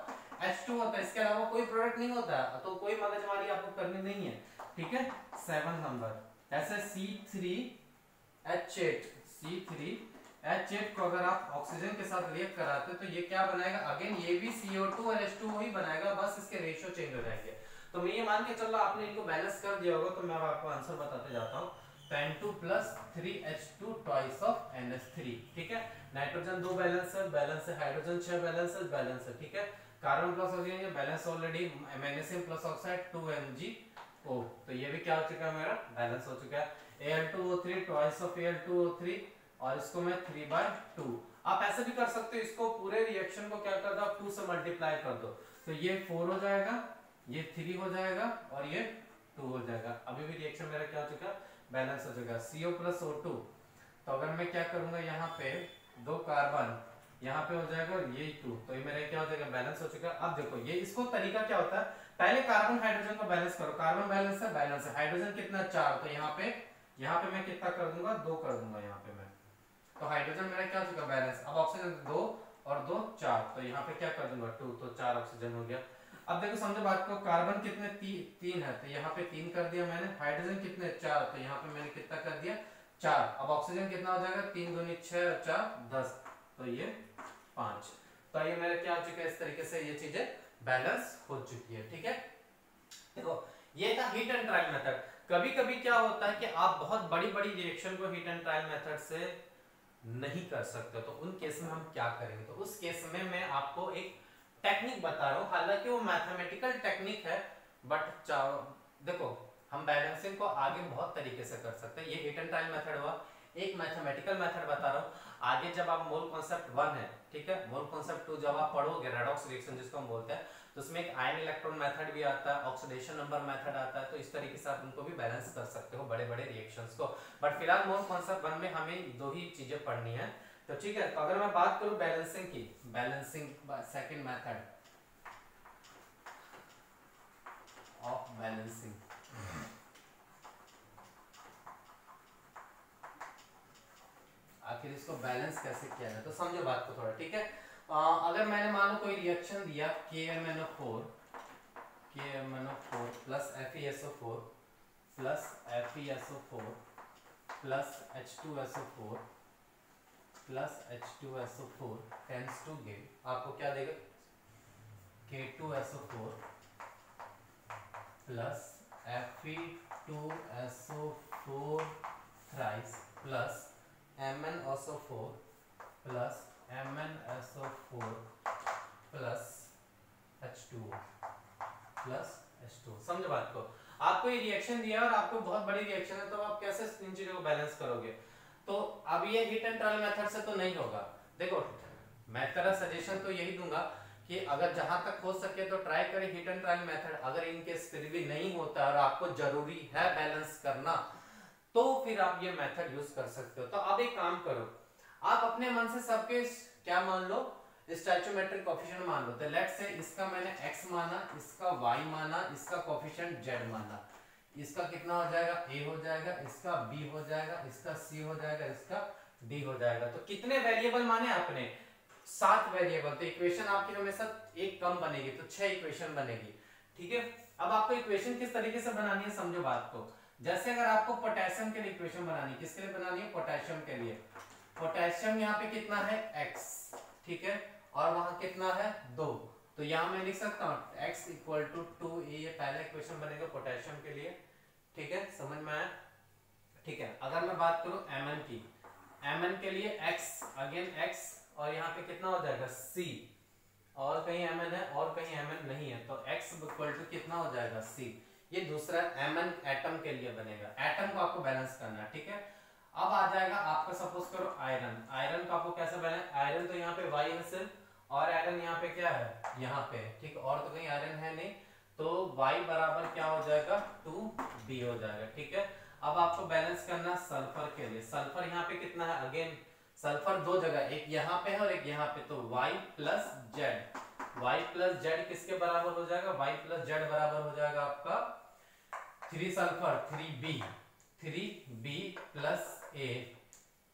H2 होता इसके अलावा कोई प्रोडक्ट नहीं होता तो कोई मगजमारी आपको करनी नहीं है। ठीक है? सेवन नंबर ऐसे C3H8 C3H8 को अगर आप ऑक्सीजन के साथ रिएक्ट कराते तो ये क्या बनाएगा? अगेन ये भी CO2 और H2 ही बनाएगा, बस इसके रेशियो चेंज हो जाएँगे। तो मैं ये मान के चल, आपने इनको बैलेंस कर दिया होगा तो मैं आपको आंसर बताते जाता हूँ। तो N2 plus 3H2 twice of N H three ठीक है? नाइट्रोजन दो बैलेंस है बैलेंस है हाइड्रोजन छह बैलेंस है बैलेंस है, ठीक है? Carbon plus oxygen balance already magnesium plus oxide two M G O तो ये भी क्या हो चुका है मेरा बैलेंस हो चुका है। Al2O3 ट्वाइस ऑफ़ Al2O3 और इसको मैं थ्री बाय टू आप ऐसे भी कर सकते हो, इसको पूरे रिएक्शन को क्या कर दो, आप 2 से मल्टीप्लाई कर दो. तो ये फोर हो जाएगा, ये थ्री हो जाएगा और ये टू हो जाएगा. अभी भी रिएक्शन मेरा क्या हो चुका? बैलेंस हो चुका. CO प्लस O2 तो अगर मैं क्या करूँगा यहाँ पे, दो कार्बन यहाँ पे हो जाएगा ये टू तो ये मेरा क्या हो जाएगा? बैलेंस हो चुका. अब देखो, ये इसको तरीका क्या होता है? पहले कार्बन हाइड्रोजन को बैलेंस करो. कार्बन बैलेंस है बैलेंस है. हाइड्रोजन कितना? चार. तो यहाँ पे यहाँ पे मैं कितना कर दूँगा? दो कर दूँगा यहाँ पे. तो हाइड्रोजन मेरा क्या हो चुका बैलेंस अब ऑक्सीजन दो और दो चार। तो यहाँ पे क्या कर दूँगा? टू तो चार ऑक्सीजन हो गया। अब देखो समझो बात को कार्बन कितने? ती, तीन है। तो यहाँ पे तीन कर दिया मैंने। हाइड्रोजन कितने? चार। तो यहाँ पे मैंने कितना कर दिया? चार। अब ऑक्सीजन कितना हो जाएगा? तीन दूनी छह और चार दस। तो ये पाँच। तो ये मेरा क्या हो चुका है? इस तरीके से ये चीज़ें बैलेंस हो चुकी है। ठीक है? देखो ये था हीट एंड ट्रायल मेथड कभी कभी क्या होता है कि आप बहुत बड़ी बड़ी रिएक्शन को हीट एंड ट्रायल मेथड से नहीं कर सकते तो उन केस में हम क्या करेंगे? तो उस केस में मैं आपको एक टेक्निक बता रहा हूँ। हालाँकि वो मैथमेटिकल टेक्निक है बट चाहो, देखो, हम बैलेंसिंग को आगे बहुत तरीके से कर सकते हैं। ये हीट एंड ट्रायल मेथड हुआ। एक मैथमेटिकल मेथड बता रहा हूँ। आगे जब आप मोल कॉन्सेप्ट वन है, ठीक है? मोल कॉन्सेप्ट टू जब आप पढ़ोगे रेडॉक्स रिएक्शन जिसको हम बोलते हैं तो उसमें एक आयन इलेक्ट्रॉन मेथड भी आता है ऑक्सीडेशन नंबर मेथड आता है तो इस तरीके से आप उनको भी बैलेंस कर सकते हो बड़े बड़े रिएक्शन को। बट फ़िलहाल मोल कॉन्सेप्ट वन में हमें दो ही चीज़ें पढ़नी है। तो ठीक है तो अगर मैं बात करूँ बैलेंसिंग की balancing second method of balancing आखिर इसको बैलेंस कैसे किया जाए? तो समझो बात को थोड़ा, ठीक है? आ, अगर मैंने मान लो कोई रिएक्शन दिया K M N O four K M N O four plus F E S O four plus F E S O four plus H two S O four plus H two S O four tends to give आपको क्या देगा? K two S O four plus F E two S O four thrice plus MnSO4 plus MnSO4 plus H2O plus H2O समझो बात को? आपको ये reaction दिया और आपको बहुत बड़ी रिएक्शन है तो आप कैसे इन चीज़ों को बैलेंस करोगे? तो अब ये हीट एंड ट्रायल मेथड से तो नहीं होगा। देखो, मैं तेरा सजेशन तो यही दूँगा कि अगर जहाँ तक हो सके तो ट्राई करें हिट एंड ट्रायल मेथड अगर इनके फिर भी नहीं होता और आपको ज़रूरी है बैलेंस करना तो फिर आप ये मेथड यूज़ कर सकते हो। तो अब एक काम करो। आप अपने मन से सबके क्या मान लो? स्टैचोमेट्रिक कोफिशिएंट मान लो। तो लेट से इसका मैंने x माना, इसका y माना, इसका कोफिशिएंट z माना। इसका कितना हो जाएगा? a हो जाएगा, इसका b हो जाएगा, इसका c हो जाएगा, इसका d हो जाएगा। तो कितने वेरिएबल माने आपने? सात वेरिएबल तो इक्वेशन आपकी हमेशा एक कम बनेगी तो छह इक्वेशन बनेगी। ठीक है? अब आपको इक्वेशन किस तरीके से बनानी है, समझो बात को। जैसे अगर आपको पोटेशियम के लिए इक्वेशन बनानी किसके लिए बनानी है? पोटेशियम के लिए। पोटेशियम यहाँ पे कितना है? X, ठीक है? और वहाँ कितना है? दो। तो यहाँ मैं लिख सकता हूँ, x इक्वल टू टू ये पहला इक्वेशन बनेगा पोटेशियम के लिए। ठीक है? समझ में आया? ठीक है। अगर मैं बात करूँ Mn की, Mn के लिए x अगेन x, और यहाँ पे कितना हो जाएगा? C और कहीं Mn है, और कहीं Mn नहीं है तो x इक्वल टू कितना हो जाएगा? C ये दूसरा एमन एटम के लिए बनेगा। एटम को आपको बैलेंस करना है, ठीक है? अब आ जाएगा आपका सपोज़ करो आयरन आयरन को आपको कैसे बैलेंस आयरन तो यहाँ पे वाई है सिर्फ़, और आयरन यहाँ पे क्या है? यहाँ पे, ठीक? और तो कहीं आयरन है नहीं तो y बराबर क्या हो जाएगा? टू बी हो जाएगा, ठीक है? अब आपको बैलेंस करना सल्फ़र के लिए। सल्फ़र यहाँ पे कितना है? अगेन सल्फ़र दो जगह, एक यहाँ पे है और एक यहाँ पे तो y plus Z Y plus Z किसके बराबर हो जाएगा? Y प्लस जेड बराबर हो जाएगा आपका three sulphur three B three B plus A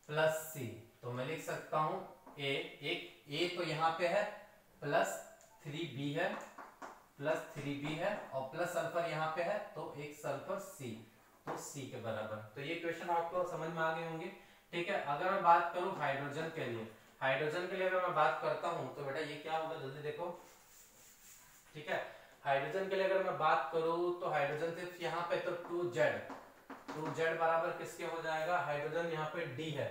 plus C तो मैं लिख सकता हूँ ए एक ए तो यहाँ पे है प्लस थ्री बी है प्लस थ्री बी है, और प्लस सल्फ़र यहाँ पे है तो एक सल्फ़र सी तो सी के बराबर। तो ये क्वेश्चन आपको समझ में आ गए होंगे। ठीक है, अगर मैं बात करूँ हाइड्रोजन के लिए। हाइड्रोजन के लिए अगर मैं बात करता हूँ तो बेटा ये क्या होगा, जल्दी देखो। ठीक है हाइड्रोजन के लिए अगर मैं बात करूँ तो हाइड्रोजन सिर्फ़ यहाँ पे तो टू जेड टू जेड बराबर किसके हो जाएगा? हाइड्रोजन यहाँ पे डी है।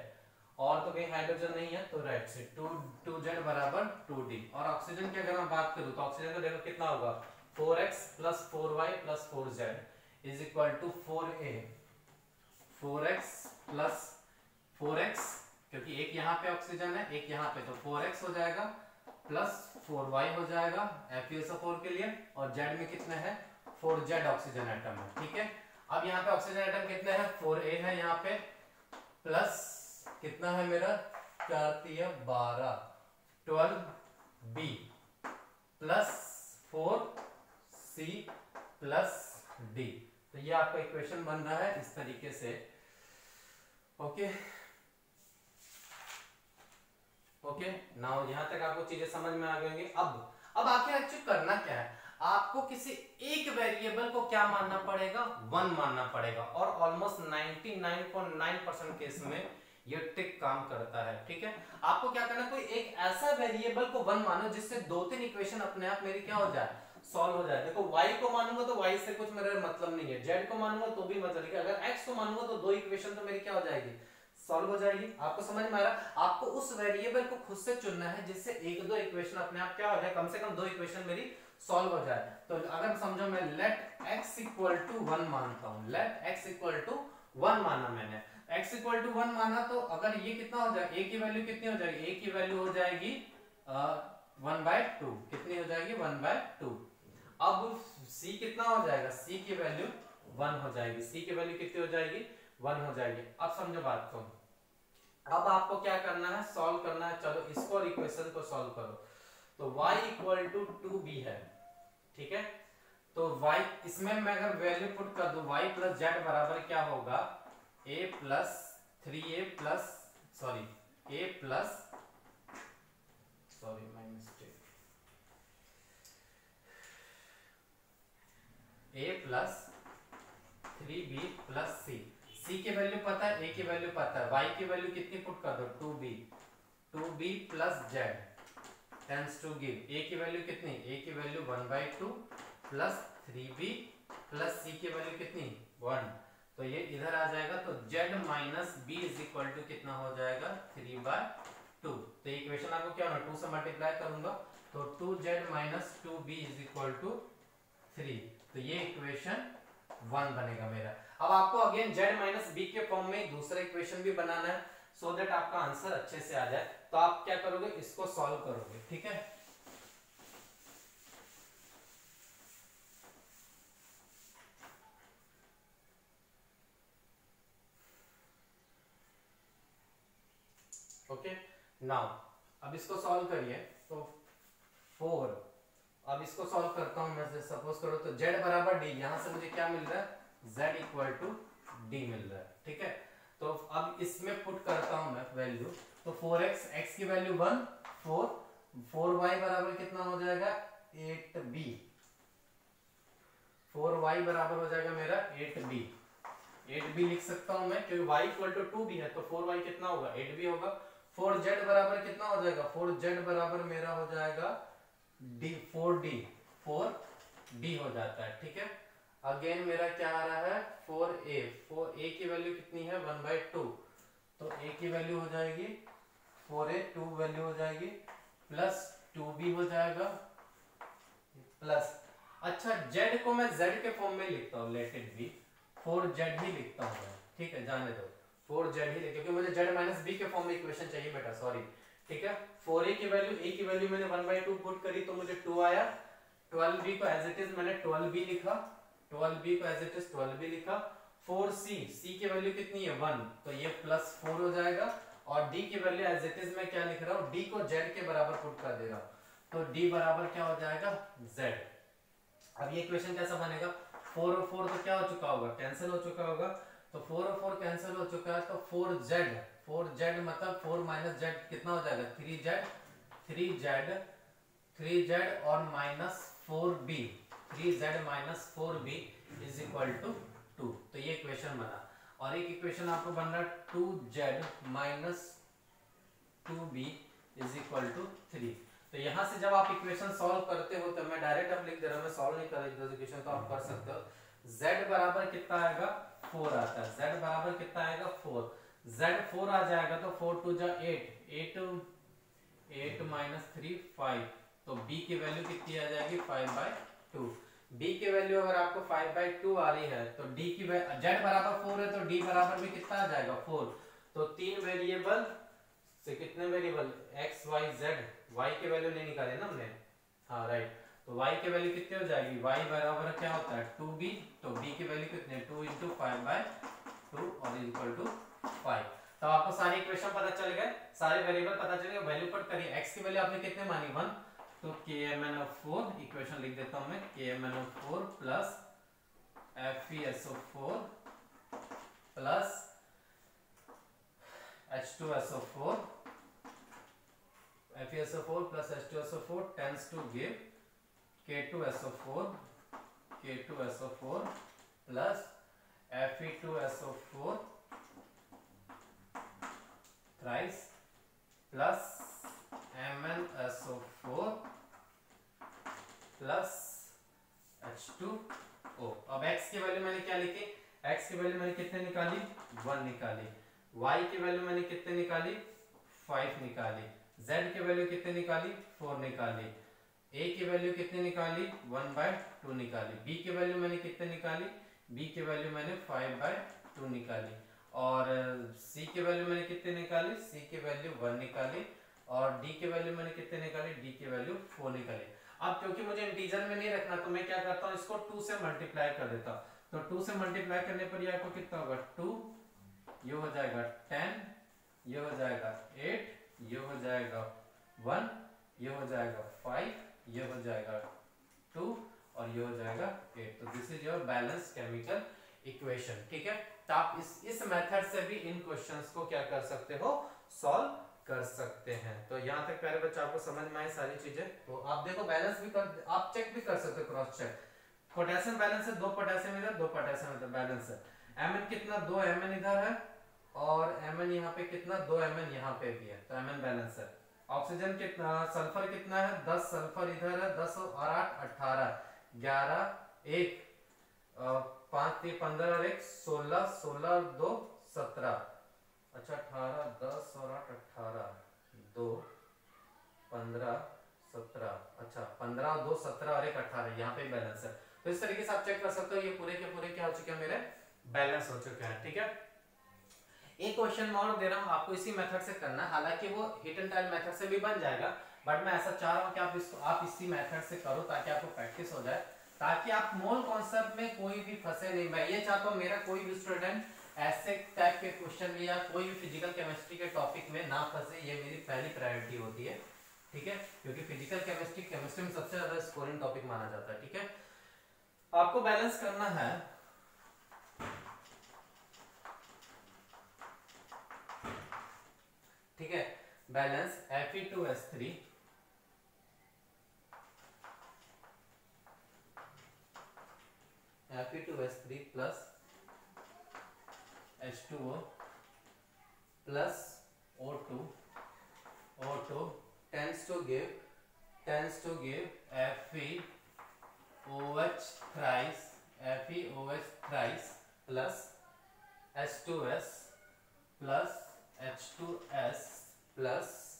और तो कहीं हाइड्रोजन नहीं है तो राइट से टू टू जेड बराबर टू डी और ऑक्सीजन की अगर मैं बात करूँ तो ऑक्सीजन का देखो कितना होगा? Four X plus four Y plus four Z is equal to four A four X plus four X क्योंकि एक यहाँ पे ऑक्सीजन है, एक यहाँ पे तो फोर एक्स हो जाएगा प्लस फोर वाई हो जाएगा एफ़ फोर के लिए। और जेड में कितने हैं? फोर जेड ऑक्सीजन एटम है, ठीक है? अब यहाँ पे ऑक्सीजन आइटम कितने हैं? फोर ए है यहाँ पे। प्लस कितना है मेरा? चार बारह। Twelve B plus four C plus D तो ये आपका इक्वेशन बन रहा है इस तरीके से। ओके ओके नाउ यहाँ तक आपको चीज़ें समझ में आ गई होंगी। अब अब आखिर एक्चुअली करना क्या है? आपको किसी एक वेरिएबल को क्या मानना पड़ेगा? वन मानना पड़ेगा। और ऑलमोस्ट 99.9 परसेंट केस में ये ट्रिक काम करता है, ठीक है? आपको क्या करना कोई एक ऐसा वेरिएबल को वन मानो जिससे दो तीन इक्वेशन अपने आप मेरी क्या हो जाए? सॉल्व हो जाए। देखो, y को मानूँगा तो y से कुछ मेरा मतलब नहीं है। Z को मानूँगा तो भी मतलब अगर x को मानूँगा तो दो इक्वेशन तो मेरी क्या हो जाएगी? सॉल्व हो जाएगी। आपको समझ में आ रहा आपको उस वेरिएबल को खुद से चुनना है जिससे एक दो इक्वेशन अपने आप क्या हो जाए? कम से कम दो इक्वेशन मेरी सॉल्व हो जाए। तो अगर समझो मैं let x equal to one मानता हूँ। Let x equal to one माना मैंने। x इक्वल टू वन माना तो अगर ये कितना हो जाएगा a की वैल्यू कितनी हो जाएगी? a की वैल्यू हो जाएगी वन बाय टू कितनी हो जाएगी? वन बाय टू अब c कितना हो जाएगा? c की वैल्यू वन हो जाएगी। c की वैल्यू कितनी हो जाएगी? वन हो जाएगी। अब समझो बात को। अब आपको क्या करना है? सॉल्व करना है। चलो, इसको और इक्वेशन को सॉल्व करो। तो y equal to two B है, ठीक है? तो y, इसमें मैं अगर वैल्यू पुट कर दू, y प्लस जेड बराबर क्या होगा? a plus three A plus sorry a plus sorry my mistake a plus three B plus C C की वैल्यू पता है ए की वैल्यू पता है वाई की वैल्यू कितनी पुट कर दो? Two B two B plus Z tends to give A की वैल्यू कितनी? ए की value one by two plus three B plus C की वैल्यू कितनी? वन तो ये इधर आ जाएगा तो z minus B is equal to कितना हो जाएगा? थ्री बाय टू तो इक्वेशन आपको क्या होना? टू से मल्टीप्लाई करूँगा तो two Z minus two B is equal to three तो ये इक्वेशन वन बनेगा मेरा। अब आपको अगेन जेड माइनस बी के फॉर्म में दूसरा इक्वेशन भी बनाना है। सो देट आपका आंसर अच्छे से आ जाए तो आप क्या करोगे? इसको सॉल्व करोगे, ठीक है? ओके नाउ अब इसको सॉल्व करिए तो फोर अब इसको सॉल्व करता हूँ मैं सपोज़ करो तो z बराबर डी यहाँ से मुझे क्या मिल रहा है? z इक्वल टू डी मिल रहा है, ठीक है? तो अब इसमें पुट करता हूँ मैं वैल्यू तो फोर एक्स एक्स की value one four four Y बराबर कितना हो जाएगा? एट बी फोर वाई बराबर हो जाएगा मेरा एट बी एट बी लिख सकता हूँ मैं, क्योंकि Y equal to two B है तो फोर वाई कितना होगा? एट बी होगा। फोर जेड बराबर कितना हो जाएगा? फोर जेड बराबर मेरा हो जाएगा D four D four D हो जाता है, ठीक है? अगेन मेरा क्या आ रहा है? फोर ए फोर ए की वैल्यू कितनी है? वन बाई टू तो ए की वैल्यू हो जाएगी फोर ए टू वैल्यू हो जाएगी प्लस टू बी हो जाएगा प्लस अच्छा जेड को मैं जेड के फॉर्म में लिखता हूँ let it be four Z ही लिखता हूँ ठीक है? जाने दो। फोर जेड ही क्योंकि मुझे जेड माइनस बी के फॉर्म में इक्वेशन चाहिए बेटा सॉरी ठीक है? फोर ए की वैल्यू ए की वैल्यू मैंने वन बाई टू पुट करी तो मुझे टू आया. ट्वेल्व बी को एज इट इज़ मैंने ट्वेल्व बी लिखा. ट्वेल्व बी को as it is twelve B लिखा, फोर सी सी की वैल्यू कितनी है? वन। तो ये प्लस फोर हो जाएगा। और d की वैल्यू एज इट इज़ मैं क्या लिख रहा हूँ? D को z के बराबर पुट कर दे रहा हूँ। तो d बराबर क्या हो जाएगा? Z अब ये इक्वेशन कैसा बनेगा? फोर और फोर तो क्या हो चुका होगा? कैंसिल हो चुका होगा। तो फोर और फोर कैंसिल हो चुका है तो फोर जेड फोर जेड मतलब फोर माइनस जेड कितना हो जाएगा? Three Z three Z three Z और minus four three Z minus four B is equal to two तो ये इक्वेशन बना। और एक इक्वेशन आपको बन रहा है two Z minus two B is equal to three तो यहाँ से जब आप इक्वेशन सॉल्व करते हो तो मैं डायरेक्ट अब लिख दे रहा हूँ सॉल्व नहीं कर रहा इक्वेशन तो आप कर सकते हो। Z बराबर कितना आएगा? फोर आता है। Z बराबर कितना आएगा? फोर z फोर आ जाएगा तो फोर टू जा eight eight eight minus three five तो b की वैल्यू कितनी आ जाएगी? फाइव बाई टू b की वैल्यू अगर आपको फाइव बाई टू आ रही है तो d की z बराबर फोर है तो d बराबर भी कितना आ जाएगा? फोर तो तीन वेरिएबल से कितने variable x, y, z, y की वैल्यू नहीं निकाले ना हमने? हाँ राइट तो y की वैल्यू कितनी हो जाएगी? Y बराबर क्या होता है? टू बी तो b की वैल्यू कितनी? Two into five by two और इक्वल टू फाइव तो आपको सारी इक्वेशन पता चल गए? सारे वेरिएबल पता चल गए? वैल्यू पुट करिए. X की वैल्यू आपने कितने मानी? वन तो K M N O four equation लिख देता हूँ मैं K M N O four plus F E S O four plus H two S O four F E S O four plus H two S O four tends to give K2SO4 K2SO4 plus Fe2SO4 thrice plus MnSO4 plus H2O अब x की value मैंने क्या लिखी x की value मैंने कितने निकाली one निकाली y की वैल्यू मैंने कितने निकाली फाइव निकाली z की वैल्यू कितने निकाली फोर निकाली ए की वैल्यू कितने निकाली वन बाय टू निकाली बी की वैल्यू मैंने कितने निकाली बी की वैल्यू मैंने फाइव बाय टू निकाली और सी की वैल्यू मैंने कितने निकाली सी की वैल्यू वन निकाली और डी की वैल्यू मैंने कितने निकाली डी की वैल्यू फोर निकाली अब क्योंकि मुझे इंटीजर में नहीं रखना तो मैं क्या करता हूँ, इसको टू से मल्टीप्लाई कर देता तो टू से मल्टीप्लाई करने पर आपको कितना होगा? टू ये हो जाएगा टेन ये हो जाएगा एट ये हो जाएगा वन ये हो जाएगा फाइव ये हो जाएगा टू और ये हो जाएगा एट तो this is your balance chemical equation ठीक है? तो आप इस इस मेथड से भी इन क्वेश्चंस को क्या कर सकते हो? सॉल्व कर सकते हैं। तो यहाँ तक पहले बच्चा, आपको समझ में आए सारी चीज़ें? तो आप देखो बैलेंस भी कर, आप चेक भी कर सकते हो क्रॉस चेक पोटेशियम बैलेंस है, दो पोटेशियम इधर, दो पोटेशियम इधर बैलेंस है। एम कितना, दो एम इधर है, और एम यहाँ पे कितना, दो एम यहाँ पे भी है। तो एम एन बैलेंस है। ऑक्सीजन कितना सल्फ़र कितना है? दस सल्फ़र इधर है, दस और आठ, अठारह, ग्यारह, एक पाँच तीन पंद्रह और एक, सोलह सोलह दो, सत्रह। अच्छा अठारह, दस और आठ, अठारह, दो, पंद्रह, सत्रह। अच्छा पंद्रह, दो, सत्रह और एक, अठारह, यहाँ पे बैलेंस है। तो इस तरीके से आप चेक कर सकते हो, ये पूरे के पूरे क्या हो चुके हैं मेरे? बैलेंस हो चुके हैं, ठीक है? एक क्वेश्चन मैं और दे रहा हूँ, आपको इसी मेथड से करना हालाँकि वो हिट एंड टाइल मेथड से भी बन जाएगा बट मैं ऐसा चाह रहा हूँ कि आप इसको, आप इसी मेथड से करो ताकि आपको प्रैक्टिस हो जाए, ताकि आप मोल कॉन्सेप्ट में कोई भी फंसे नहीं। मैं ये चाहता हूँ, मेरा कोई भी स्टूडेंट ऐसे टाइप के क्वेश्चन में या कोई भी फ़िज़िकल केमिस्ट्री के टॉपिक में ना फंसे, ये मेरी पहली प्रायोरिटी होती है, ठीक है? क्योंकि फ़िज़िकल केमिस्ट्री केमिस्ट्री में सबसे ज़्यादा स्कोरिंग टॉपिक माना जाता है, ठीक है? आपको बैलेंस करना है। ठीक है? Balance F E two S three F E two S three plus H two O plus O two O two tends to give tends to give F E O H thrice F E O H thrice plus H two S plus H2S plus,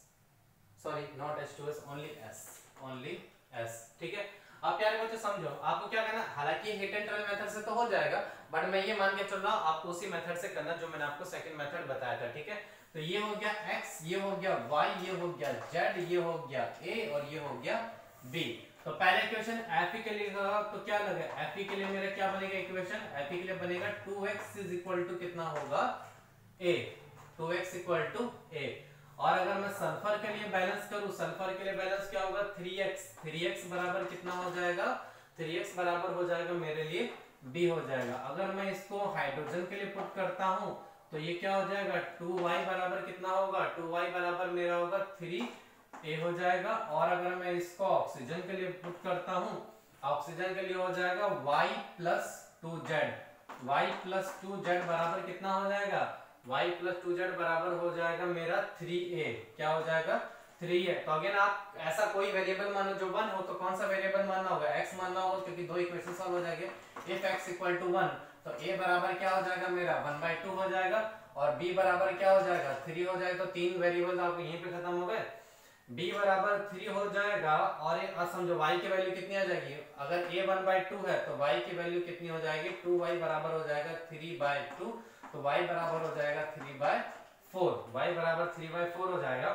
sorry, not H2S only S only S, ठीक है? आप प्यारे बच्चे, समझो। आपको क्या करना हालाँकि हिट एंड ट्रायल मेथड से तो हो जाएगा बट मैं ये मान के चल रहा हूँ, आपको उसी मेथड से करना जो मैंने आपको सेकंड मेथड बताया था, ठीक है? तो ये हो गया x, ये हो गया y, ये हो गया z, ये हो गया a और ये हो गया b. तो पहले इक्वेशन f के लिए तो क्या लगे f के लिए मेरा क्या बनेगा इक्वेशन f के लिए बनेगा 2x कितना होगा a? Two X equal to A और अगर मैं सल्फ़र के लिए बैलेंस करूँ सल्फ़र के लिए बैलेंस क्या होगा? थ्री एक्स थ्री एक्स बराबर कितना हो जाएगा? थ्री एक्स बराबर हो जाएगा मेरे लिए बी हो जाएगा। अगर मैं इसको हाइड्रोजन के लिए पुट करता हूँ तो ये क्या हो जाएगा? टू वाई बराबर कितना होगा? टू वाई बराबर मेरा होगा थ्री ए हो जाएगा। और अगर मैं इसको ऑक्सीजन के लिए पुट करता हूँ ऑक्सीजन के लिए हो जाएगा y plus two Z Y plus two Z बराबर कितना हो जाएगा? Y प्लस टू जेड बराबर हो जाएगा मेरा थ्री ए क्या हो जाएगा? थ्री ए तो अगेन आप ऐसा कोई वेरिएबल मानो जो वन हो तो कौन सा वेरिएबल मानना होगा? x मानना होगा, क्योंकि दो इक्वेशन सॉल्व हो जाएँगे। If x equal to one तो a बराबर क्या हो जाएगा मेरा? वन बाई टू हो जाएगा। और b बराबर क्या हो जाएगा? थ्री हो जाएगा। तो तीन वेरिएबल आपको यहीं पे खत्म हो गए। b बराबर थ्री हो जाएगा, और समझो y की वैल्यू कितनी आ जाएगी? अगर a वन बाई टू है तो y की वैल्यू कितनी हो जाएगी? टू वाई बराबर हो जाएगा थ्री बाई टू तो y बराबर हो जाएगा थ्री बाय फोर y बराबर थ्री बाय फोर हो जाएगा।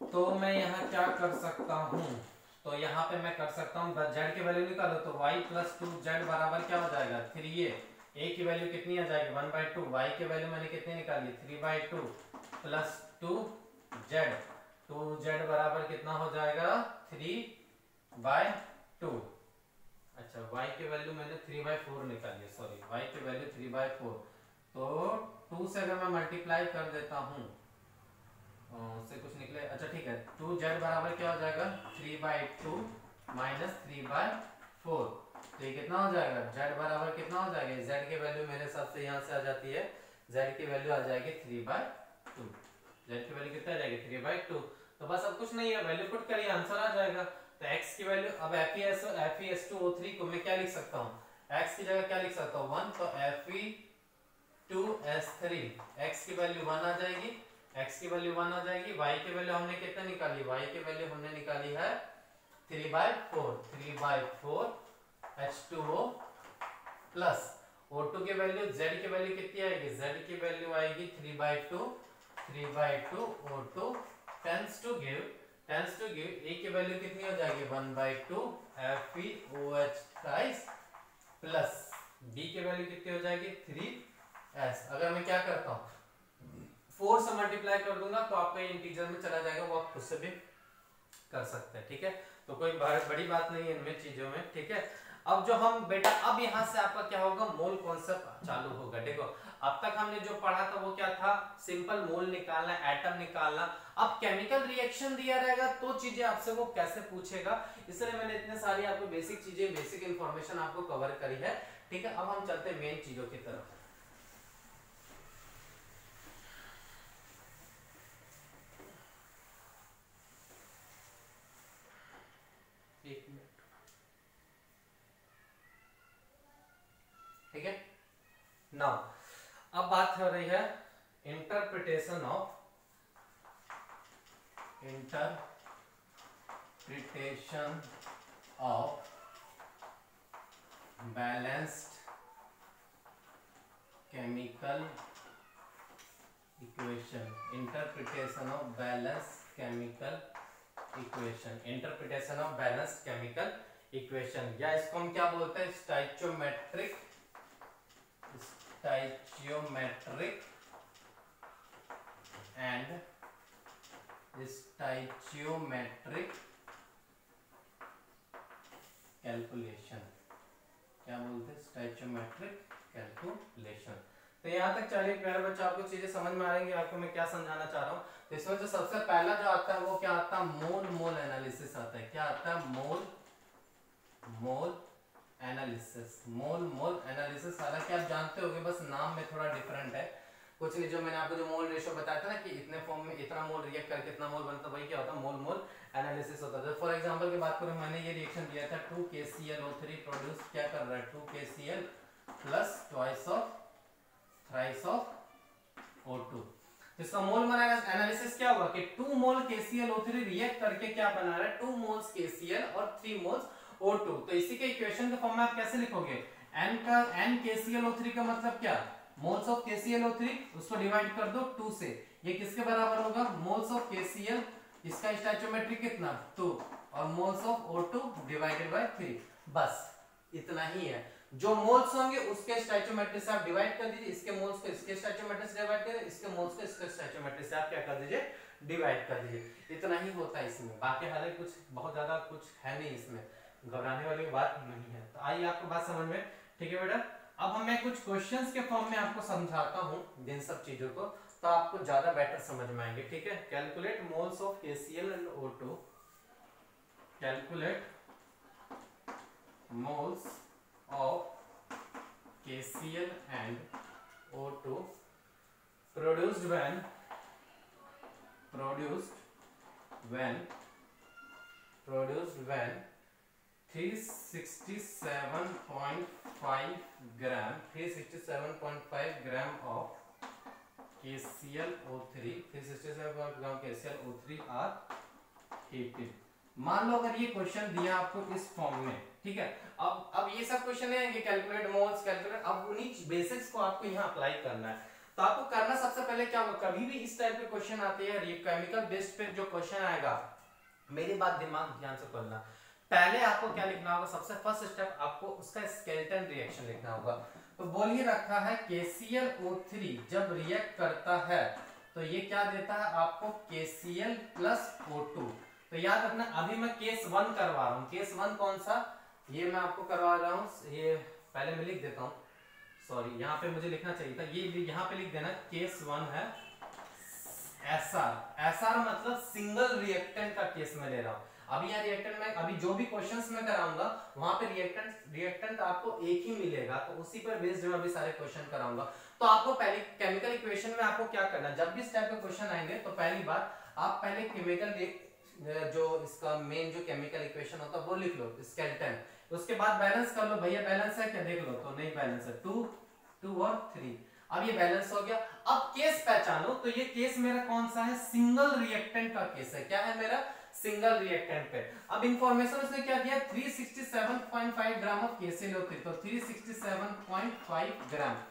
तो मैं यहाँ क्या कर सकता हूँ? तो यहाँ पे मैं कर सकता हूँ z की वैल्यू निकालो तो y प्लस टू जेड बराबर क्या हो जाएगा? थ्री ए ए की वैल्यू कितनी आ जाएगी? वन बाई टू वाई की वैल्यू मैंने कितनी निकाली? Three by two plus two Z two Z बराबर कितना हो जाएगा? थ्री बाय टू अच्छा y की वैल्यू मैंने थ्री बाई फोर निकाली सॉरी y की वैल्यू थ्री बाई फोर तो टू से अगर मैं मल्टीप्लाई कर देता हूँ उससे कुछ निकले अच्छा ठीक है टू जेड बराबर क्या हो जाएगा? Three by two minus three by four तो ये कितना हो जाएगा? जेड बराबर कितना हो जाएगा? जेड की वैल्यू मेरे हिसाब से यहाँ से आ जाती है जेड की वैल्यू आ जाएगी थ्री बाई टू जेड की वैल्यू कितना आ जाएगी? थ्री बाई टू तो बस अब कुछ नहीं है वैल्यू पुट करिए आंसर आ जाएगा। तो x की वैल्यू अब ओ थ्री को मैं क्या लिख सकता हूँ? x की जगह क्या लिख सकता हूँ? वन तो F two S three X की वैल्यू वन आ जाएगी, x की वैल्यू वन आ जाएगी, y की वैल्यू हमने कितना निकाली? y की वैल्यू हमने निकाली है three by four three by four H two O plus O two की वैल्यू z की वैल्यू कितनी आएगी? z की वैल्यू आएगी three by two three by two O two tends to give tends to give a की value कितनी हो जाएगी? One by two F E O H thrice plus b की वैल्यू कितनी हो जाएगी? थ्री एस अगर मैं क्या करता हूँ? फोर से मल्टीप्लाई कर दूँगा तो आपका इंटीजर में चला जाएगा, वो आप खुद से भी कर सकते हैं, ठीक है? तो कोई बड़ी बात नहीं है इनमें चीज़ों में, ठीक है? अब जो हम, बेटा, अब यहाँ से आपका क्या होगा? मोल कॉन्सेप्ट चालू होगा, देखो। अब तक हमने जो पढ़ा था वो क्या था? सिंपल मोल निकालना एटम निकालना। अब केमिकल रिएक्शन दिया रहेगा तो चीज़ें आपसे वो कैसे पूछेगा? इसलिए मैंने इतने सारी आपको बेसिक चीज़ें बेसिक इंफॉर्मेशन आपको कवर करी है। ठीक है, अब हम चलते हैं मेन चीज़ों की तरफ़। ठीक है? नाउ अब बात हो रही है interpretation of interpretation of balanced chemical equation interpretation of balance chemical equation interpretation of balance chemical equation या इसको हम क्या बोलते हैं? Stoichiometric stoichiometric and stoichiometric calculation क्या बोलते हैं? स्टैचोमेट्रिक कैलकुलेशन तो यहाँ तक चलिए प्यारे बच्चों, आपको चीज़ें समझ में आ रही आपको मैं क्या समझाना चाह रहा हूँ। तो इसमें जो सबसे पहला जो आता है वो क्या आता है? मोल मोल एनालिसिस आता है। क्या आता है? मोल मोल एनालिसिस मोल मोल एनालिसिस हालाँकि आप जानते होंगे, बस नाम में थोड़ा डिफरेंट है। कुछ नहीं, जो मैंने आपको जो मोल रेशियो बताया था ना कि इतने फॉर्म में इतना मोल रिएक्ट करके इतना मोल बनता, वही क्या होता मोल मोल एनालिसिस होता है फॉर एग्जांपल की बात करूँ, मैंने ये रिएक्शन दिया था 2KClO3 प्रोड्यूस क्या कर रहा है? 2KCl plus twice of thrice of O2 इसका मोल बनाएगा एनालिसिस क्या होगा कि 2 मोल KClO3 रिएक्ट करके क्या बना रहा है? 2 मोल्स KCl और 3 मोल्स O2 तो इसी के इक्वेशन के फॉर्म में आप कैसे लिखोगे? N का, N KClO3 का मतलब क्या? मोल्स ऑफ़ KClO3 उसको डिवाइड कर दो 2 से। ये किसके बराबर होगा? मोल्स ऑफ़ KCl इसका स्टैचोमेट्रिक कितना? 2 और moles of O2 divided by 3 बस, इतना ही है। जो मोल्स होंगे, उसके स्टैचोमेट्रिक से आप डिवाइड कर दीजिए। इसके मोल्स को इसके स्टैचोमेट्रिक से डिवाइड करें, इसके मोल्स को इसके स्टैचोमेट्रिक से आप क्या कर दीजिए? डिवाइड कर दीजिए। इतना ही होता है इसमें। बाकी हालाँकि कुछ, बहुत ज़्यादा कुछ है नहीं इसमें। घबराने वाली बात नहीं है। तो आइए आपको बात समझ में। ठीक है बेटा? अब हम मैं कुछ क्वेश्चंस के फॉर्म में आपको समझाता हूँ जिन सब चीज़ों को तो आपको ज़्यादा बेटर समझ में आएँगे। ठीक है? Calculate moles of KCl and O2 calculate moles of KCl and O O2 produced when? Produced when? Produced when? 367.5 gram 367.5 gram of KClO3 367 gram KClO3 are heated. मान लो अगर ये क्वेश्चन दिया आपको इस फॉर्म में, ठीक है? अब अब ये सब क्वेश्चन है, ये कैलकुलेट मोल्स कैलकुलेट अब उन्हीं बेसिक्स को आपको यहाँ अप्लाई करना है। तो आपको करना सबसे पहले क्या होगा? कभी भी इस टाइप के क्वेश्चन आते हैं ये केमिकल बेस्ड पे जो क्वेश्चन आएगा, मेरी बात दिमाग ध्यान से खोलना। पहले आपको क्या लिखना होगा? सबसे फ़र्स्ट स्टेप आपको उसका स्केल्टन रिएक्शन लिखना होगा। तो बोलिए रखा है KClO3 जब रिएक्ट करता है तो ये क्या देता है आपको? KCl प्लस O2 तो याद रखना, अभी मैं केस वन करवा रहा हूँ। केस वन कौन सा? ये मैं आपको करवा रहा हूँ। ये पहले मैं लिख देता हूँ। सॉरी यहाँ पे मुझे लिखना चाहिए था। ये यहाँ पे लिख देना केस वन है एसआर एसआर मतलब सिंगल रिएक्टेंट का केस में ले रहा हूँ। अभी यहाँ रिएक्टेंट में अभी जो भी क्वेश्चंस मैं कराऊँगा, वहाँ पे रिएक्टेंट रिएक्टेंट आपको एक ही मिलेगा तो उसी पर बेस्ड मैं अभी सारे क्वेश्चन कराऊँगा। तो आपको पहले केमिकल इक्वेशन में आपको क्या करना जब भी इस टाइप के क्वेश्चन आएँगे तो पहली बार आप पहले केमिकल जो इसका मेन जो केमिकल इक्वेशन होता है, वो लिख लो स्केलेटन उसके बाद बैलेंस कर लो, भैया बैलेंस है क्या? देख लो। तो नहीं बैलेंस है। टू टू और थ्री अब ये बैलेंस हो गया। अब केस पहचानो तो ये केस मेरा कौन सा है? सिंगल रिएक्टेंट का केस है। क्या है मेरा? सिंगल रिएक्टेंट पे। अब इंफॉर्मेशन उसने क्या दिया 367.5 ग्राम ऑफ़ KClO3 तो 367.5 ग्राम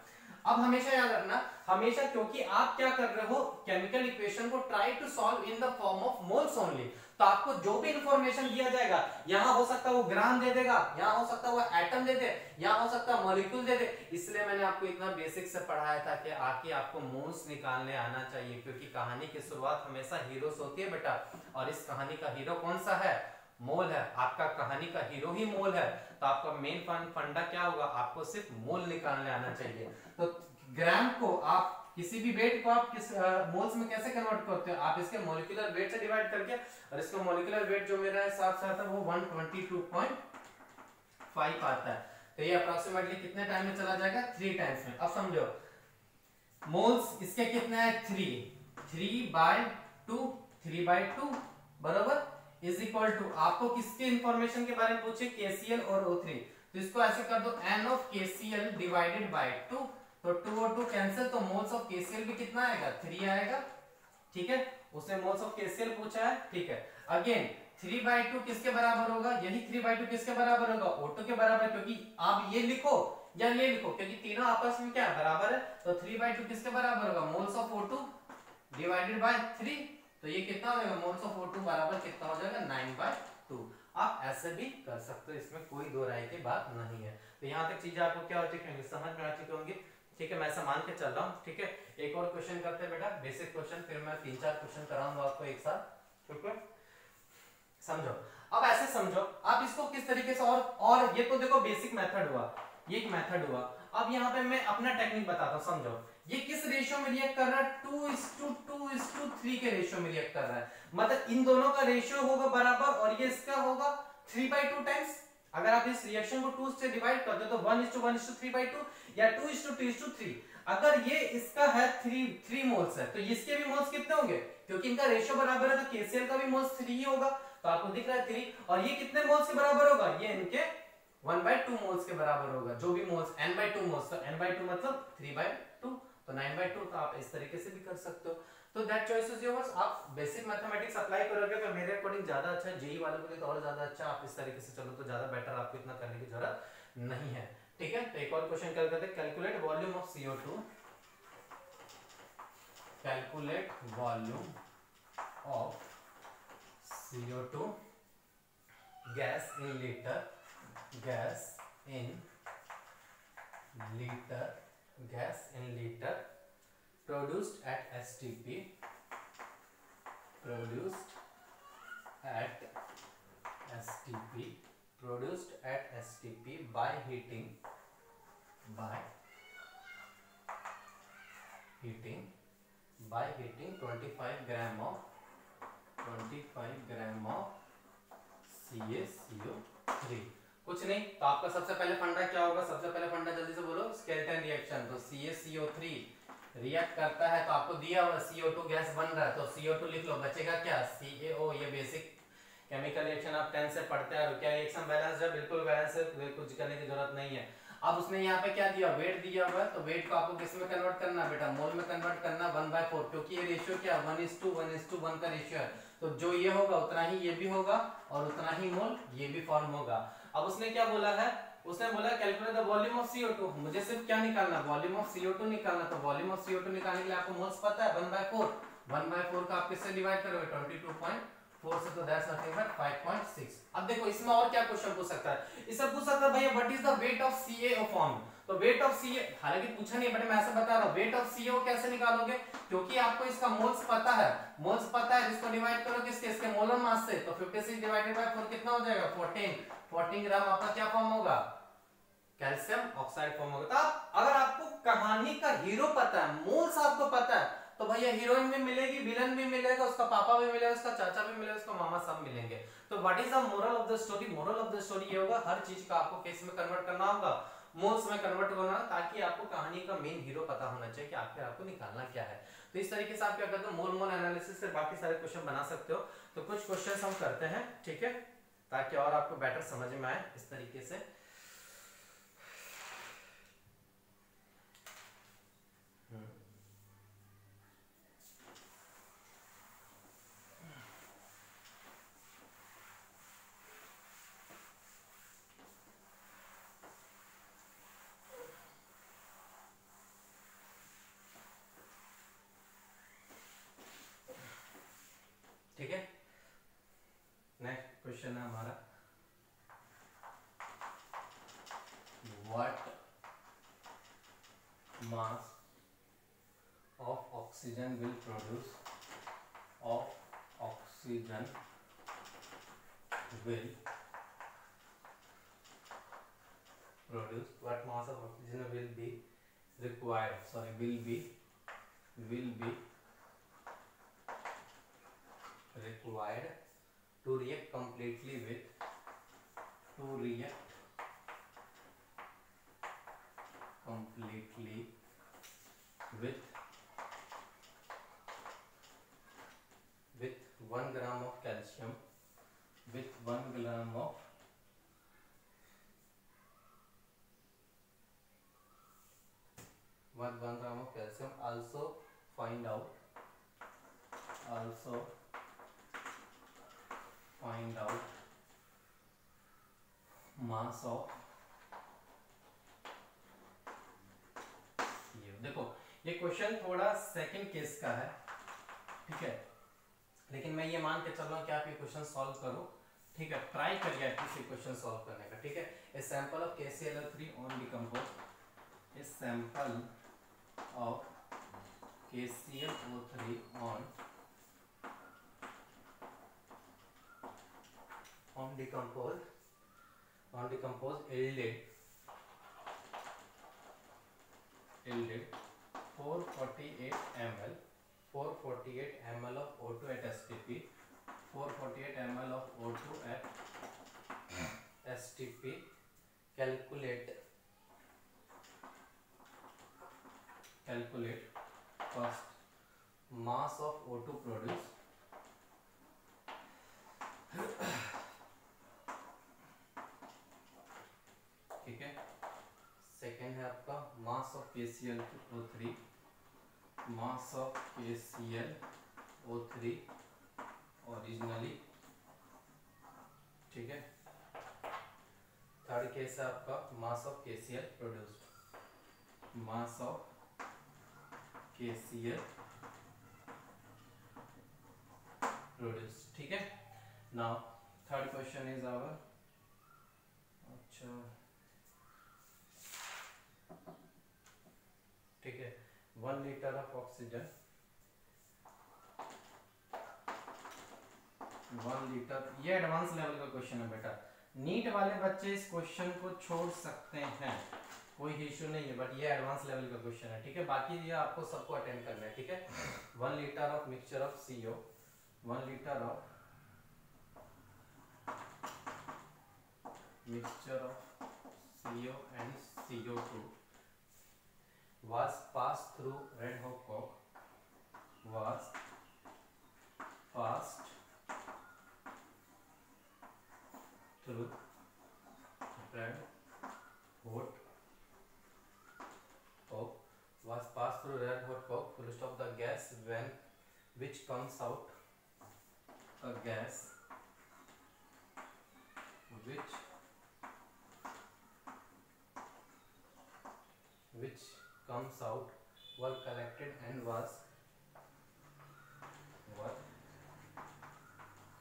अब हमेशा याद रखना, हमेशा क्योंकि आप क्या कर रहे हो? केमिकल इक्वेशन को try to solve in the form of moles only तो आपको जो भी इंफॉर्मेशन दिया जाएगा, यहाँ हो सकता है वो ग्राम दे देगा, यहाँ हो सकता है वो एटम दे दे, यहाँ हो सकता है मॉलिक्यूल दे दे। इसलिए मैंने आपको इतना बेसिक से पढ़ाया था कि आके आपको मोल्स निकालने आना चाहिए, क्योंकि कहानी की शुरुआत हमेशा हीरो से होती है बेटा। और इस कहानी का हीरो कौन सा है? मोल है। आपका कहानी का हीरो ही मोल है। तो आपका मेन फंडा क्या होगा? आपको सिर्फ़ मोल निकालने आना चाहिए। तो ग्राम को आप किसी भी वेट को आप किस मोल्स में कैसे कन्वर्ट करते हो? आप इसके मोलिकुलर वेट से डिवाइड करके और इसका मोलिकुलर वेट जो मेरा हिसाब से आता है वो 122.5 आता है। तो ये अप्रोक्सीमेटली कितने टाइम में चला जाएगा? थ्री टाइम्स में। अब समझो। मोल्स इसके कितने हैं? Three three by two three by two बराबर? इज़ इक्वल टू आपको किसके इंफॉर्मेशन के बारे में पूछे? केसीएल और O3 तो इसको ऐसे कर दो N of KCl divided by two तो टू और टू कैंसिल तो मोल्स ऑफ़ केसीएल भी कितना आएगा? थ्री आएगा। ठीक है? उसने मोल्स ऑफ़ केसीएल पूछा है। ठीक है। अगेन थ्री बाई टू किसके बराबर होगा? यही थ्री बाई टू किसके बराबर होगा? ओटो के बराबर, क्योंकि आप ये लिखो या ये लिखो, क्योंकि तीनों आपस में क्या बराबर है। तो थ्री बाई टू किसके बराबर होगा? Moles of O two divided by three तो ये कितना हो जाएगा? मोल्स ऑफ़ ओ टू बराबर कितना हो जाएगा? नाइन बाय टू आप ऐसे भी कर सकते हो। इसमें कोई दो राय की बात नहीं है। तो यहाँ तक चीज़ें आपको क्या हो चुकी है समझ में आ चुकी होंगी। ठीक है, मैं ऐसा मान के चल रहा हूँ, ठीक है? एक और क्वेश्चन करते हैं बेटा बेसिक क्वेश्चन फिर मैं तीन चार क्वेश्चन कराऊँगा आपको एक साथ, ठीक है? समझो? अब ऐसे समझो, आप इसको किस तरीके से और और ये तो देखो बेसिक मेथड हुआ, ये एक मेथड हुआ। अब यहाँ पे मैं अपना टेक्निक बताता हूँ, समझो? ये किस रेशियो में रिएक्ट कर रहा है? Two is to two is to three के रेशियो में रिएक्ट कर रहा है। मतलब इन दोनों का रेशियो होगा बराबर और ये इसका होगा थ्री बाई टू टाइम्स अगर आप इस रिएक्शन को टू से डिवाइड करते हो तो one is to one is to three by two या two is to two two is to three ये इसका है थ्री थ्री मोल्स है तो इसके भी मोल्स कितने होंगे? क्योंकि इनका रेशियो बराबर है तो केसीएल का भी मोल्स थ्री ही होगा। तो आपको दिख रहा है थ्री और ये कितने मोल्स के बराबर होगा? ये इनके वन बाय टू मोल्स के बराबर होगा। जो भी moles N by two moles तो एन बाई टू मतलब थ्री बाय टू तो नाइन बाई टू तो आप इस तरीके से भी कर सकते हो। तो दैट चॉइस इज़ योर्स आप बेसिक मैथमेटिक्स अप्लाई करोगे तो मेरे अकॉर्डिंग ज़्यादा अच्छा जेई वालों के लिए तो और ज़्यादा अच्छा आप इस तरीके से चलो तो ज़्यादा बेटर आपको इतना करने की ज़रूरत नहीं है। ठीक है? तो एक और क्वेश्चन कर करते calculate volume of CO2 calculate volume of CO2 gas in litre gas in litre gas in litre produced at STP produced at STP produced at STP by heating by heating by heating 25 gram of 25 gram of CaCO3 कुछ नहीं तो आपका सबसे पहले फंडा क्या होगा सबसे पहले फंडा जल्दी से बोलो स्केलेटन रिएक्शन तो CaCO3 रिएक्ट करता है तो आपको दिया हुआ CO2 गैस बन रहा है तो CO2 लिख लो, बचेगा क्या? CaO ये बेसिक केमिकल रिएक्शन आप 10 से पढ़ते हैं क्या रिएक्शन बैलेंस है? बिल्कुल बैलेंस है कुछ करने की ज़रूरत नहीं है। अब उसने यहाँ पे क्या दिया? वेट दिया हुआ है तो वेट को आपको किसमें कन्वर्ट करना बेटा? मोल में कन्वर्ट करना वन बाय फोर क्योंकि ये रेशियो क्या one is to one is to one का रेशियो है। तो जो ये होगा, उतना ही ये भी होगा, और उतना ही मोल ये भी फॉर्म होगा। अब उसने क्या बोला है? उसने बोला calculate the volume of CO2 मुझे सिर्फ़ क्या निकालना? वॉल्यूम ऑफ़ CO2 निकालना। तो वॉल्यूम ऑफ़ CO2 निकालने के लिए आपको मोल्स पता है? 1/4 1/4 का आप किससे डिवाइड करोगे? 22.4 से तो दैट्स नथिंग बट 5.6 अब देखो, इसमें और क्या क्वेश्चन पूछ सकता है? इससे पूछ सकता है, भैया what is the weight of CaO form तो वेट ऑफ़ सी हालाँकि पूछा नहीं बट मैं ऐसा बता रहा हूँ वेट ऑफ़ सीओ कैसे निकालोगे? क्योंकि आपको इसका मोल्स पता है। मोल्स पता है, जिसको डिवाइड करो किसके? इसके मोलर मास से। तो 56 डिवाइडेड बाय 4 कितना हो जाएगा? 14 14 ग्राम आपका क्या फॉर्म होगा? कैल्शियम ऑक्साइड फॉर्म होगा। तो अगर आपको कहानी का हीरो पता है मोल्स आपको पता है तो भैया हीरोइन भी मिलेगी विलन भी मिलेगा, उसका पापा भी मिलेगा, उसका चाचा भी मिलेगा, उसका मामा सब मिलेंगे। तो what is the moral of the story moral of the story ये होगा, हर चीज़ का आपको केस में कन्वर्ट करना होगा। मोल्स में कन्वर्ट करना ताकि आपको कहानी का मेन हीरो पता होना चाहिए कि आखिर आपको निकालना क्या है। तो इस तरीके से आप क्या करते हो? मोल मोल एनालिसिस से बाकी सारे क्वेश्चन बना सकते हो। तो कुछ क्वेश्चन हम करते हैं, ठीक है? ताकि और आपको बेटर समझ में आए इस तरीके से। क्वेश्चन है हमारा। What mass of oxygen will produce of oxygen will produce what mass of oxygen will be required sorry will be will be required to react completely with to react completely with with 1 gram of calcium with 1 gram of one, one gram of calcium also find out also find out. Mass of ये देखो, ये question थोड़ा second case का है, ठीक है? लेकिन मैं ये मान के चल रहा हूँ कि आप ये क्वेश्चन सॉल्व करो, ठीक है? ट्राई करिए ये क्वेश्चन सॉल्व करने का, ठीक है? A sample of KClO3 on decompose a sample of KClO3 on on decompose on decompose yielded yielded 448 ml 448 ml of O2 at STP 448 ml of O2 at STP calculate calculate first mass of O2 produced second है आपका mass of K C L O three mass of K C L O three originally ठीक है? Third case है आपका mass of K C L produced mass of K C L produced ठीक है? Now third question is our अच्छा one litre of oxygen one litre ये advance level का question है बेटा नीट वाले बच्चे इस क्वेश्चन को छोड़ सकते हैं कोई इश्यू नहीं है बट ये एडवांस लेवल का क्वेश्चन है ठीक है बाकी ये आपको सबको अटेंड करना है ठीक है one litre of mixture of CO one litre of mixture of CO and CO two was passed through Red Hopcock was passed through Red Hot Cock was passed through Red Hot Cock full stop the gas when which comes out a gas which comes out were collected and was were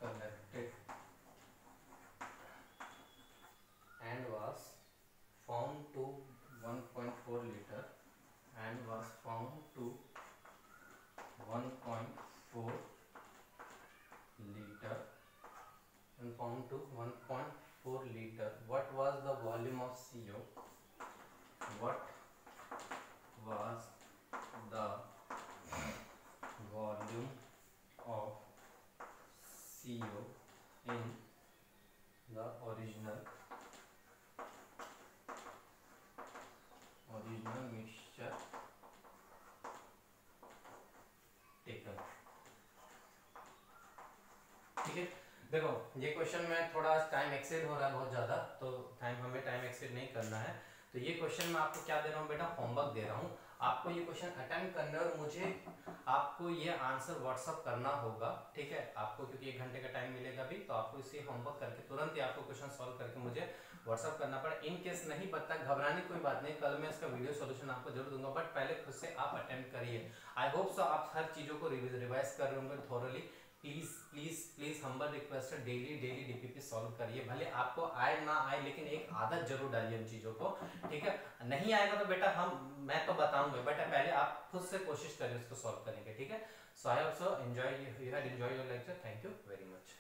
collected and was found to 1.4 liter and was found to 1.4 liter and found to 1.4 देखो, ये question में थोड़ा time accessed हो रहा है बहुत ज़्यादा तो टाइम हमें टाइम एक्सेड नहीं करना है। तो ये क्वेश्चन मैं आपको क्या दे रहा हूँ बेटा? होमवर्क दे रहा हूँ। आपको ये क्वेश्चन अटेम्प्ट करना और मुझे आपको ये आंसर व्हाट्सअप करना होगा, ठीक है? आपको क्योंकि एक घंटे का टाइम मिलेगा भी तो आपको इसे होमवर्क करके तुरंत ही आपको क्वेश्चन सॉल्व करके मुझे व्हाट्सअप करना पड़ा। इन केस नहीं पता, घबराने कोई बात नहीं, कल मैं इसका वीडियो सोल्यूशन आपको ज़रूर दूँगा बट पहले खुद से आप अटेम्प्ट करिए। आई होप सो आप हर चीज़ों को रिवाइज कर रहे होंगे thoroughly please please please humble request daily daily DPP solve करिए। भले आपको आए, ना आए, लेकिन एक आदत ज़रूर डालिए उन चीज़ों को, ठीक है? नहीं आएगा तो बेटा हम, मैं तो बताऊँगा, बेटा पहले आप खुद से कोशिश करिए उसको सॉल्व करने के, ठीक है? So I also enjoy you had enjoy your lecture thank you very much